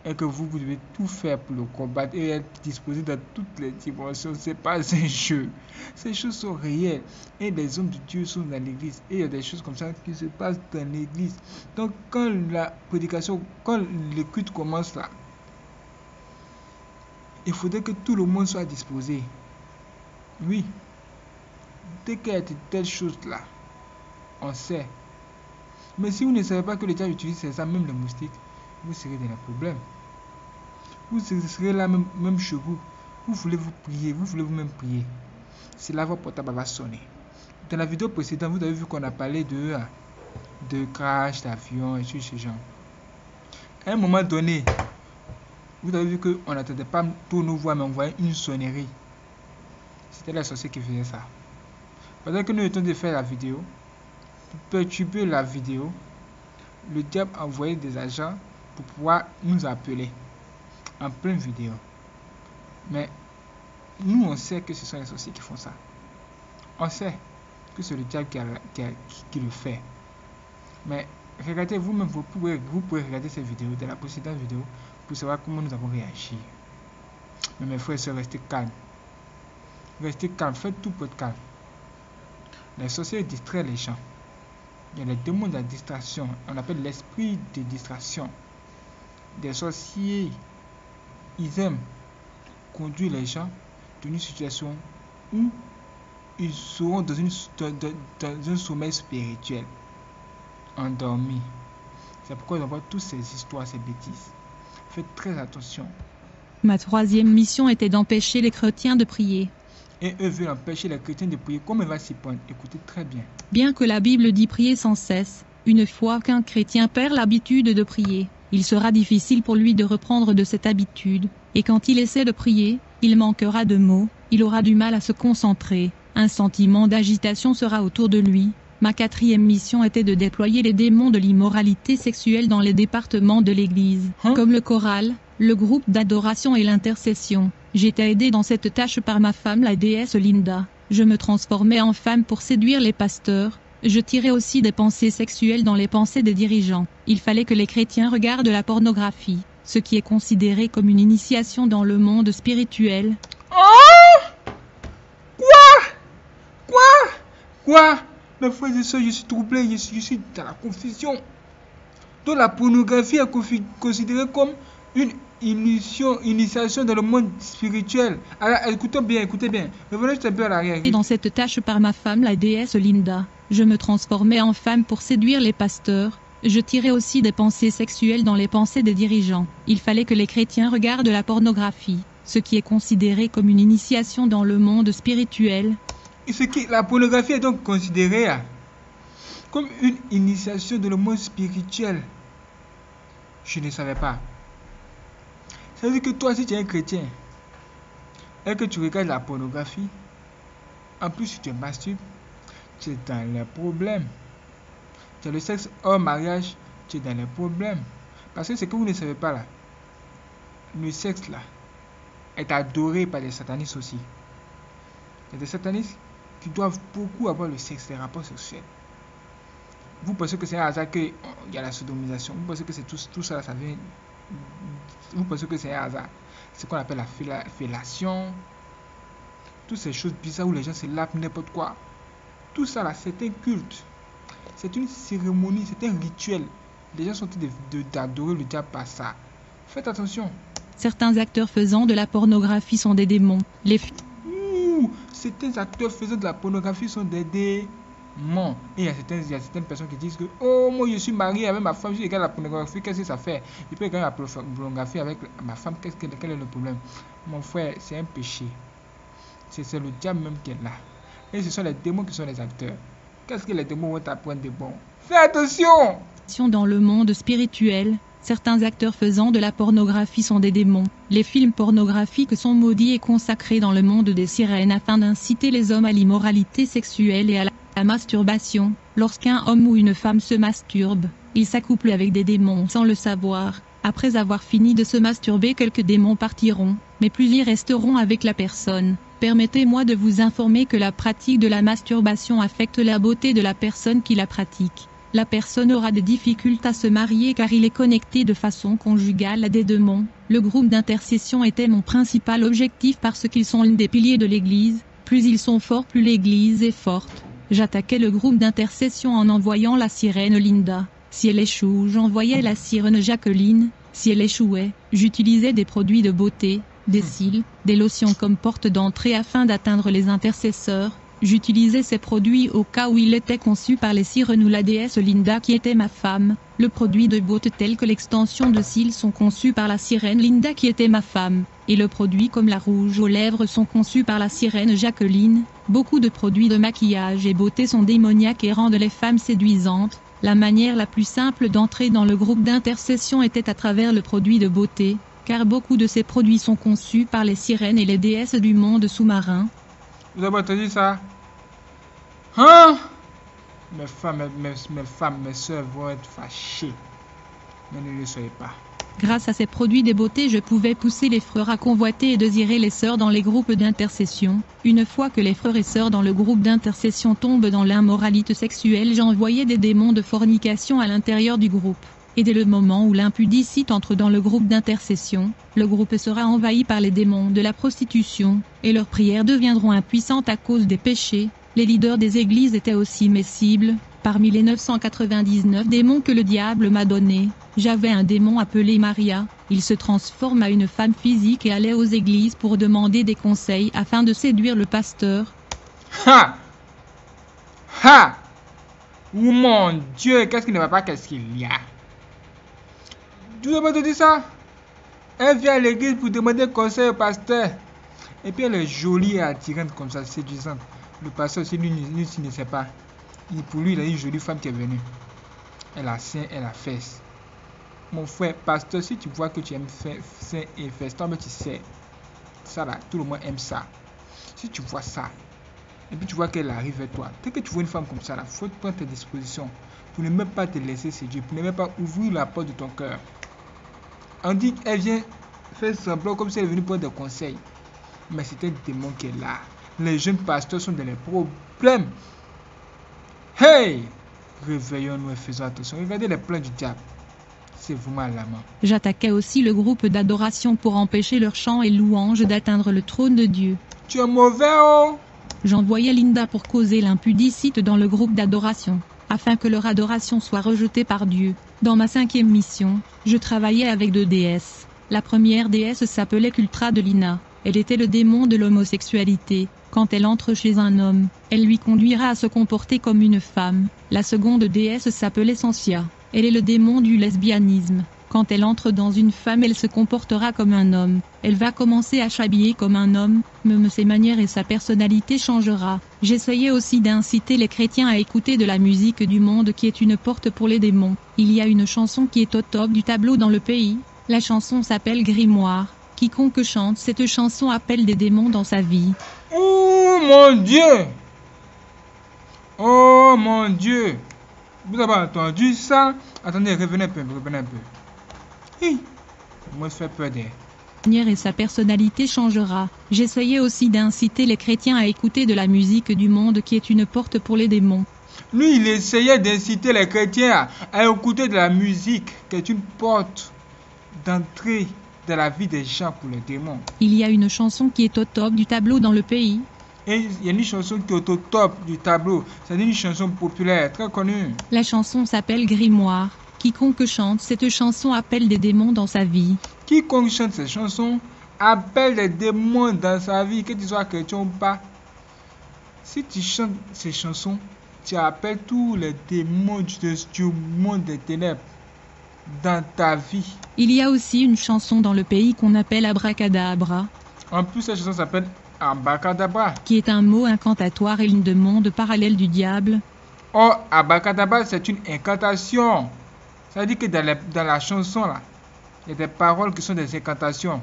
et que vous, vous devez tout faire pour le combattre et être disposé dans toutes les dimensions. Ce n'est pas un jeu. Ces choses sont réelles. Et les hommes de Dieu sont dans l'église. Et il y a des choses comme ça qui se passent dans l'église. Donc quand la prédication, quand le culte commence là, il faudrait que tout le monde soit disposé. Oui. Dès qu'il y a de telles choses-là, on sait. Mais si vous ne savez pas que le diable utilise ça, même les moustiques, vous serez dans le problème. Vous serez là même, chez vous. Vous voulez vous prier, vous voulez vous-même prier. C'est là votre portable va sonner. Dans la vidéo précédente, vous avez vu qu'on a parlé de, euh, de crash d'avion et tout ce genre. À un moment donné, vous avez vu qu'on n'attendait pas pour nous voir, mais on voyait une sonnerie. C'était la sorcière qui faisait ça. Pendant que nous étions de faire la vidéo, pour perturber la vidéo, le diable a envoyé des agents pour pouvoir nous appeler en pleine vidéo. Mais nous, on sait que ce sont les sorciers qui font ça. On sait que c'est le diable qui, le fait. Mais regardez vous-même, vous pouvez, vous pouvez regarder cette vidéo, de la précédente vidéo, pour savoir comment nous avons réagi. Mais mes frères restez calmes. Restez calmes, faites tout pour être calme. Les sorciers distraient les gens. Il y a les démons de la distraction. On appelle l'esprit de distraction. Des sorciers, ils aiment conduire les gens dans une situation où ils seront dans, une, dans, dans, dans un sommeil spirituel, endormis. C'est pourquoi ils envoient toutes ces histoires, ces bêtises. Faites très attention. Ma troisième mission était d'empêcher les chrétiens de prier. Et eux veulent empêcher les chrétiens de prier. Comment il va s'y prendre Écoutez très bien. Bien que la Bible dit prier sans cesse, une fois qu'un chrétien perd l'habitude de prier, il sera difficile pour lui de reprendre de cette habitude, et quand il essaie de prier, il manquera de mots, il aura du mal à se concentrer, un sentiment d'agitation sera autour de lui. Ma quatrième mission était de déployer les démons de l'immoralité sexuelle dans les départements de l'Église, Hein? Comme le choral, le groupe d'adoration et l'intercession. J'étais aidé dans cette tâche par ma femme la déesse Linda. Je me transformais en femme pour séduire les pasteurs. Je tirais aussi des pensées sexuelles dans les pensées des dirigeants. Il fallait que les chrétiens regardent la pornographie, ce qui est considéré comme une initiation dans le monde spirituel. Oh Quoi Quoi Quoi Mes frères et sœurs, je suis troublé, je suis, je suis dans la confusion. Donc la pornographie est considérée comme une initiation, initiation dans le monde spirituel. Alors écoutez bien, écoutez bien. Revenez un peu à l'arrière. Et dans cette tâche par ma femme la déesse Linda. Je me transformais en femme pour séduire les pasteurs. Je tirais aussi des pensées sexuelles dans les pensées des dirigeants. Il fallait que les chrétiens regardent la pornographie, ce qui est considéré comme une initiation dans le monde spirituel. La pornographie est donc considérée ah, comme une initiation dans le monde spirituel. Je ne savais pas. Ça veut dire que toi, si tu es un chrétien et que tu regardes la pornographie, en plus tu es masturbes, tu es dans les problèmes. Tu as le sexe hors mariage, tu es dans les problèmes. Parce que ce que vous ne savez pas là, le sexe là est adoré par les satanistes aussi. Il y a des satanistes qui doivent beaucoup avoir le sexe, les rapports sexuels. Vous pensez que c'est un hasard qu'il y a la sodomisation? Vous pensez que c'est tout, ça, ça vient. Vous pensez que c'est un hasard? C'est ce qu'on appelle la fellation. Toutes ces choses bizarres où les gens se lavent n'importe quoi. Tout ça là, c'est un culte. C'est une cérémonie, c'est un rituel. Les gens sont d'adorer le diable par ça. Faites attention. Certains acteurs faisant de la pornographie sont des démons. Les Ouh, certains acteurs faisant de la pornographie sont des démons. Et il y, a certaines, il y a certaines personnes qui disent que Oh, moi je suis marié avec ma femme, je regarde la pornographie, qu'est-ce que ça fait? Je peux regarder la porno- pornographie avec ma femme, qu'est-ce que, quel est le problème? Mon frère, c'est un péché. C'est le diable même qui est là. Et ce sont les démons qui sont les acteurs. Qu'est-ce que les démons vont t'apprendre de bon? Fais attention dans le monde spirituel. Certains acteurs faisant de la pornographie sont des démons. Les films pornographiques sont maudits et consacrés dans le monde des sirènes afin d'inciter les hommes à l'immoralité sexuelle et à la, la masturbation. Lorsqu'un homme ou une femme se masturbe, il s'accouple avec des démons sans le savoir. Après avoir fini de se masturber, quelques démons partiront, mais plusieurs resteront avec la personne. Permettez-moi de vous informer que la pratique de la masturbation affecte la beauté de la personne qui la pratique. La personne aura des difficultés à se marier car il est connecté de façon conjugale à des démons. Le groupe d'intercession était mon principal objectif parce qu'ils sont l'un des piliers de l'Église. Plus ils sont forts, plus l'Église est forte. J'attaquais le groupe d'intercession en envoyant la sirène Linda. Si elle échoue, j'envoyais la sirène Jacqueline. Si elle échouait, j'utilisais des produits de beauté, des cils, des lotions comme porte d'entrée afin d'atteindre les intercesseurs. J'utilisais ces produits au cas où il était conçu par les sirènes ou la déesse Linda qui était ma femme. Le produit de beauté tel que l'extension de cils sont conçus par la sirène Linda qui était ma femme. Et le produit comme la rouge aux lèvres sont conçus par la sirène Jacqueline. Beaucoup de produits de maquillage et beauté sont démoniaques et rendent les femmes séduisantes. La manière la plus simple d'entrer dans le groupe d'intercession était à travers le produit de beauté, car beaucoup de ces produits sont conçus par les sirènes et les déesses du monde sous-marin. Vous avez entendu ça? Hein? Mes femmes, mes, mes femmes, mes soeurs vont être fâchées. Mais ne le soyez pas. Grâce à ces produits de beauté, je pouvais pousser les frères à convoiter et désirer les sœurs dans les groupes d'intercession. Une fois que les frères et sœurs dans le groupe d'intercession tombent dans l'immoralité sexuelle, j'envoyais des démons de fornication à l'intérieur du groupe. Et dès le moment où l'impudicite entre dans le groupe d'intercession, le groupe sera envahi par les démons de la prostitution, et leurs prières deviendront impuissantes à cause des péchés. Les leaders des églises étaient aussi mes cibles. Parmi les 999 démons que le diable m'a donnés, j'avais un démon appelé Maria. Il se transforme à une femme physique et allait aux églises pour demander des conseils afin de séduire le pasteur. Ha Ha Oh mon Dieu, qu'est-ce qui ne va pas Qu'est-ce qu'il y a? Tu veux pas te dire ça? Elle vient à l'église pour demander conseil au pasteur. Et puis elle est jolie et attirante comme ça, séduisante. Le pasteur aussi, lui, ne sait pas. Pour lui, il a une jolie femme qui est venue. Elle a sein, elle a fesses. Mon frère, pasteur, si tu vois que tu aimes sein et fesses, toi, tu sais. Ça là, tout le monde aime ça. Si tu vois ça, et puis tu vois qu'elle arrive vers toi, dès que tu vois une femme comme ça, il faut prendre tes dispositions pour ne même pas te laisser séduire, pour ne même pas ouvrir la porte de ton cœur. On dit qu'elle vient faire semblant comme si elle est venue prendre des conseils. Mais c'est un démon qui est là. Les jeunes pasteurs sont dans les problèmes. Hey Réveillons-nous et faisons attention. Regardez les plans du diable. C'est vraiment alarmant. J'attaquais aussi le groupe d'adoration pour empêcher leurs chants et louanges d'atteindre le trône de Dieu. Tu es mauvais, oh J'envoyais Linda pour causer l'impudicite dans le groupe d'adoration, afin que leur adoration soit rejetée par Dieu. Dans ma cinquième mission, je travaillais avec deux déesses. La première déesse s'appelait Cultra de Lina. Elle était le démon de l'homosexualité. Quand elle entre chez un homme, elle lui conduira à se comporter comme une femme. La seconde déesse s'appelait Sensia. Elle est le démon du lesbianisme. Quand elle entre dans une femme, elle se comportera comme un homme. Elle va commencer à s'habiller comme un homme, même ses manières et sa personnalité changera. J'essayais aussi d'inciter les chrétiens à écouter de la musique du monde qui est une porte pour les démons. Il y a une chanson qui est au top du tableau dans le pays. La chanson s'appelle Grimoire. Quiconque chante cette chanson appelle des démons dans sa vie. Oh mon Dieu Oh mon Dieu Vous avez entendu ça? Attendez, revenez un peu, revenez un peu. Hi Moi, je fais peur des... et sa personnalité changera. J'essayais aussi d'inciter les chrétiens à écouter de la musique du monde qui est une porte pour les démons. Lui, il essayait d'inciter les chrétiens à écouter de la musique qui est une porte d'entrée la vie des gens pour les démons. Il y a une chanson qui est au top du tableau dans le pays. Et il y a une chanson qui est au top du tableau. C'est une chanson populaire, très connue. La chanson s'appelle Grimoire. Quiconque chante cette chanson appelle des démons dans sa vie. Quiconque chante ces chansons appelle des démons dans sa vie, que tu sois chrétien ou pas. Si tu chantes ces chansons, tu appelles tous les démons du, du monde des ténèbres dans ta vie. Il y a aussi une chanson dans le pays qu'on appelle Abracadabra, En plus, cette chanson s'appelle Abacadabra. qui est un mot incantatoire et une de monde parallèle du diable. Oh, Abacadabra, c'est une incantation. Ça veut dire que dans, les- dans la chanson, là, il y a des paroles qui sont des incantations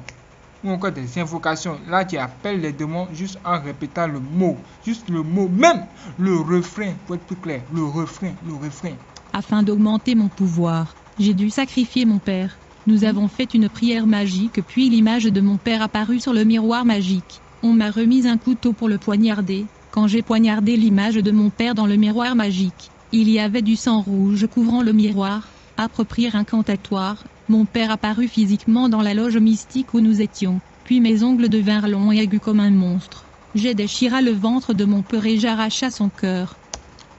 ou encore des invocations. Là, tu appelles les démons juste en répétant le mot. Juste le mot, même le refrain, pour être plus clair. Le refrain, le refrain. Afin d'augmenter mon pouvoir, j'ai dû sacrifier mon père. Nous avons fait une prière magique puis l'image de mon père apparut sur le miroir magique. On m'a remis un couteau pour le poignarder. Quand j'ai poignardé l'image de mon père dans le miroir magique, il y avait du sang rouge couvrant le miroir. Après prière incantatoire, mon père apparut physiquement dans la loge mystique où nous étions. Puis mes ongles devinrent longs et aigus comme un monstre. J'ai déchira le ventre de mon père et j'arracha son cœur.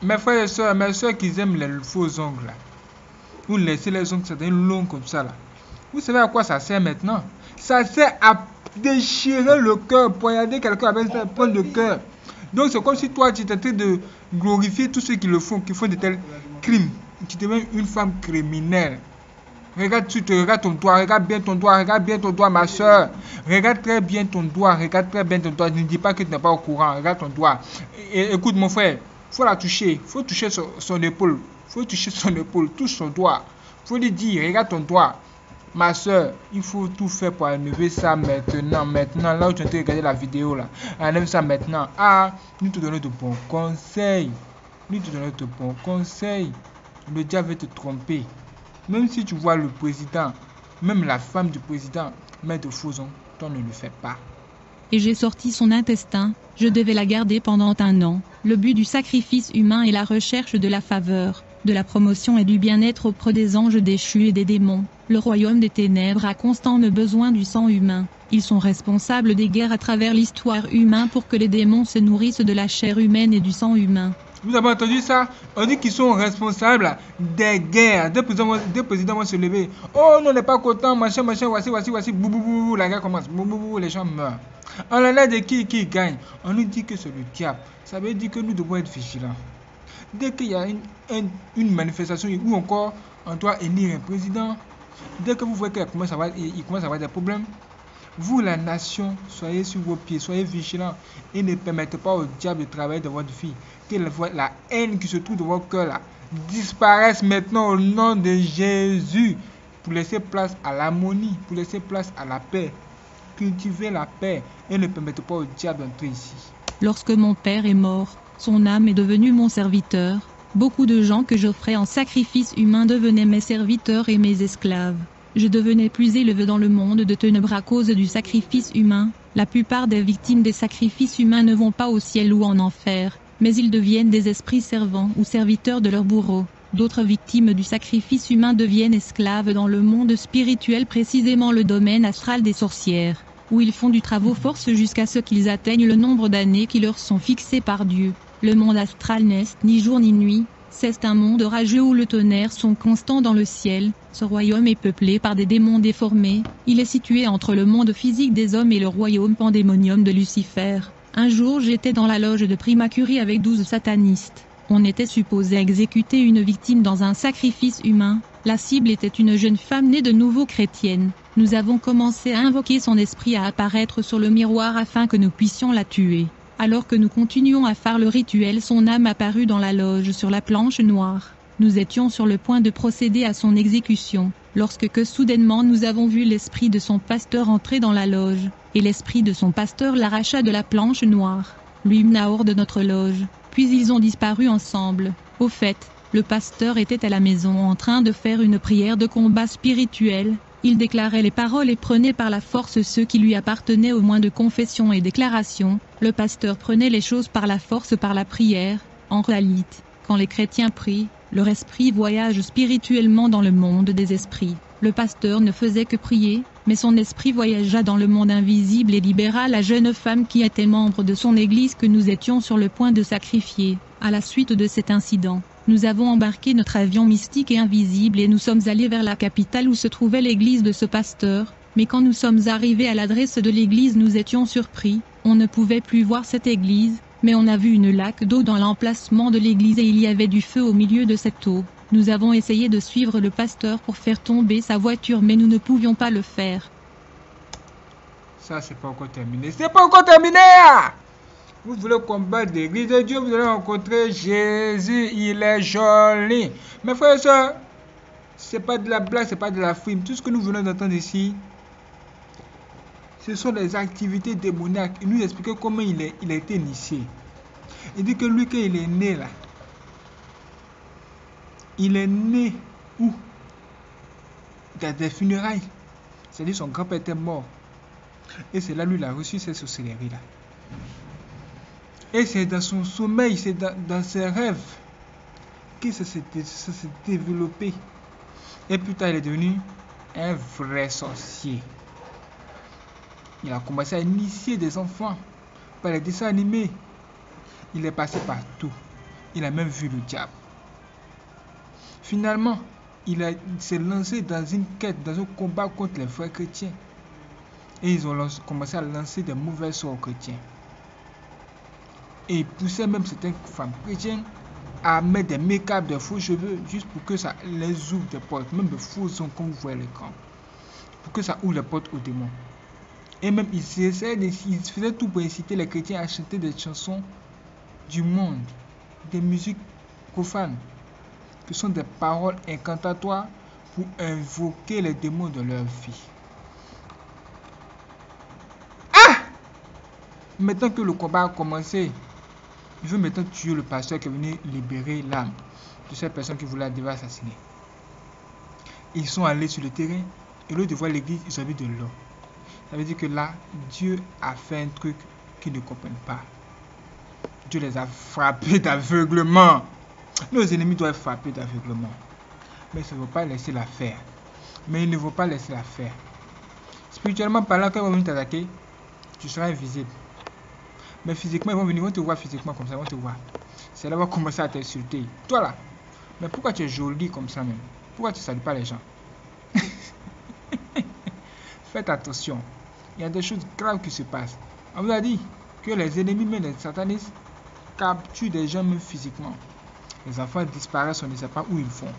Mes frères et soeurs, mes soeurs qui aiment les faux ongles, Vous laissez les ongles, ça devient long comme ça, là. Vous savez à quoi ça sert maintenant? Ça sert à déchirer le cœur, poignarder quelqu'un avec un point de cœur. Donc c'est comme si toi, tu étais en train de glorifier tous ceux qui le font, qui font de tels crimes. Tu deviens une femme criminelle. Regarde, tu te regardes ton doigt, regarde bien ton doigt, regarde bien ton doigt, ma soeur. Regarde très bien ton doigt, regarde très bien ton doigt. Ne dis pas que tu n'es pas au courant, regarde ton doigt. Écoute, mon frère, faut la toucher, faut toucher son épaule, faut toucher son épaule, touche son doigt. Faut lui dire, regarde ton doigt. Ma soeur, il faut tout faire pour enlever ça maintenant, maintenant. Là où tu de regarder la vidéo, là. Enlève ça maintenant. Ah, nous te donnons de bons conseils. Nous te donnons de bons conseils. Le diable va te tromper. Même si tu vois le président, même la femme du président, mettre de faux toi ne le fais pas. et j'ai sorti son intestin, je devais la garder pendant un an. Le but du sacrifice humain est la recherche de la faveur. De la promotion et du bien-être auprès des anges déchus et des démons. Le royaume des ténèbres a constamment besoin du sang humain. Ils sont responsables des guerres à travers l'histoire humaine pour que les démons se nourrissent de la chair humaine et du sang humain. Vous avez entendu ça? On dit qu'ils sont responsables des guerres. Deux présidents, vont se lever. Oh, non, on n'est pas content, machin, machin, voici, voici, voici, bou, bou, bou, la guerre commence. Bou, bou, bou, les gens meurent. On en a de qui qui gagne? On nous dit que c'est le diable. Ça veut dire que nous devons être vigilants. Dès qu'il y a une, manifestation ou encore on doit élire un président, dès que vous voyez qu'il commence à avoir, des problèmes, vous, la nation, soyez sur vos pieds, soyez vigilants et ne permettez pas au diable de travailler dans votre vie. Que la haine qui se trouve dans votre cœur disparaisse maintenant au nom de Jésus pour laisser place à l'harmonie, pour laisser place à la paix. Cultivez la paix et ne permettez pas au diable d'entrer ici. Lorsque mon père est mort, son âme est devenue mon serviteur. Beaucoup de gens que j'offrais en sacrifice humain devenaient mes serviteurs et mes esclaves. Je devenais plus élevé dans le monde de ténèbres à cause du sacrifice humain. La plupart des victimes des sacrifices humains ne vont pas au ciel ou en enfer, mais ils deviennent des esprits servants ou serviteurs de leurs bourreaux. D'autres victimes du sacrifice humain deviennent esclaves dans le monde spirituel, précisément le domaine astral des sorcières, où ils font du travail force jusqu'à ce qu'ils atteignent le nombre d'années qui leur sont fixées par Dieu. Le monde astral n'est ni jour ni nuit, c'est un monde rageux où le tonnerre sont constants dans le ciel. Ce royaume est peuplé par des démons déformés. Il est situé entre le monde physique des hommes et le royaume pandémonium de Lucifer. Un jour j'étais dans la loge de Primacurie avec douze satanistes. On était supposé exécuter une victime dans un sacrifice humain. La cible était une jeune femme née de nouveau chrétienne. Nous avons commencé à invoquer son esprit à apparaître sur le miroir afin que nous puissions la tuer. Alors que nous continuions à faire le rituel, son âme apparut dans la loge sur la planche noire. Nous étions sur le point de procéder à son exécution, lorsque que soudainement nous avons vu l'esprit de son pasteur entrer dans la loge, et l'esprit de son pasteur l'arracha de la planche noire, lui mena hors de notre loge, puis ils ont disparu ensemble. Au fait, le pasteur était à la maison en train de faire une prière de combat spirituel, il déclarait les paroles et prenait par la force ceux qui lui appartenaient au moins de confession et déclaration. Le pasteur prenait les choses par la force par la prière. En réalité, quand les chrétiens prient, leur esprit voyage spirituellement dans le monde des esprits. Le pasteur ne faisait que prier, mais son esprit voyagea dans le monde invisible et libéra la jeune femme qui était membre de son église que nous étions sur le point de sacrifier. À la suite de cet incident, nous avons embarqué notre avion mystique et invisible et nous sommes allés vers la capitale où se trouvait l'église de ce pasteur, mais quand nous sommes arrivés à l'adresse de l'église nous étions surpris, on ne pouvait plus voir cette église, mais on a vu une lac d'eau dans l'emplacement de l'église et il y avait du feu au milieu de cette eau. Nous avons essayé de suivre le pasteur pour faire tomber sa voiture mais nous ne pouvions pas le faire. Ça, c'est pas encore terminé. C'est pas encore terminé! Vous voulez combattre l'église de Dieu, vous allez rencontrer Jésus, il est joli. Mes frères et sœurs, c'est pas de la blague, c'est pas de la frime. Tout ce que nous venons d'entendre ici, ce sont des activités démoniaques. Il nous explique comment il, est, a été initié. Il dit que lui, quand il est né là, il est né où? Dans des funérailles. C'est-à-dire son grand-père était mort. Et c'est là lui, il a reçu ces sorcelleries-là. Et c'est dans son sommeil, c'est dans, ses rêves que ça s'est développé. Et plus tard, il est devenu un vrai sorcier. Il a commencé à initier des enfants par les dessins animés. Il est passé partout. Il a même vu le diable. Finalement, il s'est lancé dans une quête, dans un combat contre les frères chrétiens. Et ils ont commencé à lancer des mauvais sorts aux chrétiens. Et poussait même certaines femmes chrétiennes à mettre des make-up, de faux cheveux, juste pour que ça les ouvre des portes, même de faux sons comme vous voyez l'écran, pour que ça ouvre les portes aux démons. Et même il, faisait tout pour inciter les chrétiens à chanter des chansons du monde, des musiques profanes, qui sont des paroles incantatoires pour invoquer les démons de leur vie. Ah Maintenant que le combat a commencé, il veut maintenant tuer le pasteur qui est venu libérer l'âme de cette personne qui voulait devait assassiner. Ils sont allés sur le terrain et au lieu de voir l'église, ils ont vu de l'eau. Ça veut dire que là, Dieu a fait un truc qu'ils ne comprennent pas. Dieu les a frappés d'aveuglement. Nos ennemis doivent frapper d'aveuglement. Mais ça ne faut pas laisser la faire. Mais il ne faut pas laisser la faire. Spirituellement parlant, quand ils vont t'attaquer, tu seras invisible. Mais physiquement, ils vont venir, ils vont te voir physiquement comme ça, ils vont te voir. C'est là qu'ils vont commencer à t'insulter. Toi là, mais pourquoi tu es joli comme ça même? Pourquoi tu ne salues pas les gens? Faites attention. Il y a des choses graves qui se passent. On vous a dit que les ennemis, mais les satanistes, capturent des gens même physiquement. Les enfants disparaissent, on ne sait pas où ils vont.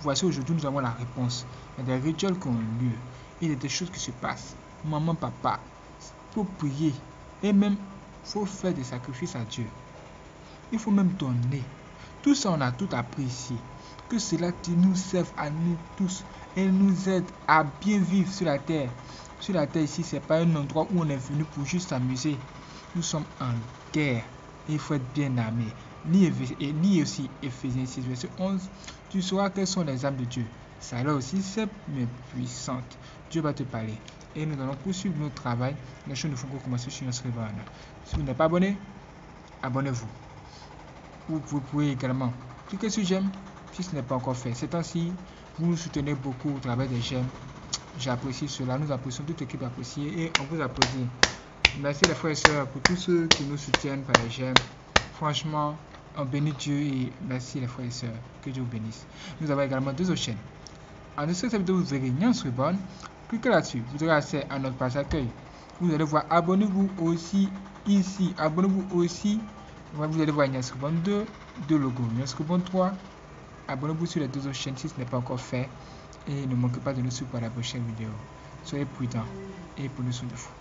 Voici aujourd'hui, nous avons la réponse. Il y a des rituels qui ont lieu. Il y a des choses qui se passent. Maman, papa, faut prier. Et même, il faut faire des sacrifices à Dieu. Il faut même donner. Tout ça, on a tout appris ici. Que cela nous serve à nous tous et nous aide à bien vivre sur la terre. Sur la terre ici, c'est pas un endroit où on est venu pour juste s'amuser. Nous sommes en guerre et il faut être bien armé. Ni, aussi Ephésiens 6, verset 11, tu sauras quelles sont les âmes de Dieu. Ça là aussi, c'est puissante. Dieu va te parler. Et nous allons poursuivre notre travail. Les choses ne font que commencer sur notre. Si vous n'êtes pas abonné, abonnez-vous. Vous, pouvez également cliquer sur j'aime si ce n'est pas encore fait. Ces temps-ci, vous nous soutenez beaucoup au travers des j'aime. J'apprécie cela. Nous apprécions toute l'équipe appréciée et on vous applaudit. Merci les frères et sœurs pour tous ceux qui nous soutiennent par les j'aime. Franchement, on bénit Dieu et merci les frères et sœurs. Que Dieu vous bénisse. Nous avons également deux autres chaînes. En dessous de cette vidéo, vous verrez Nyan. Cliquez là-dessus. Vous aurez accès à notre page d'accueil. Vous allez voir, abonnez-vous aussi ici. Abonnez-vous aussi. Vous allez voir Nyan Bonne 2, deux logos. Nyan Bonne 3. Abonnez-vous sur les deux autres chaînes si ce n'est pas encore fait. Et ne manquez pas de nous suivre pour la prochaine vidéo. Soyez prudents et prenez soin de vous.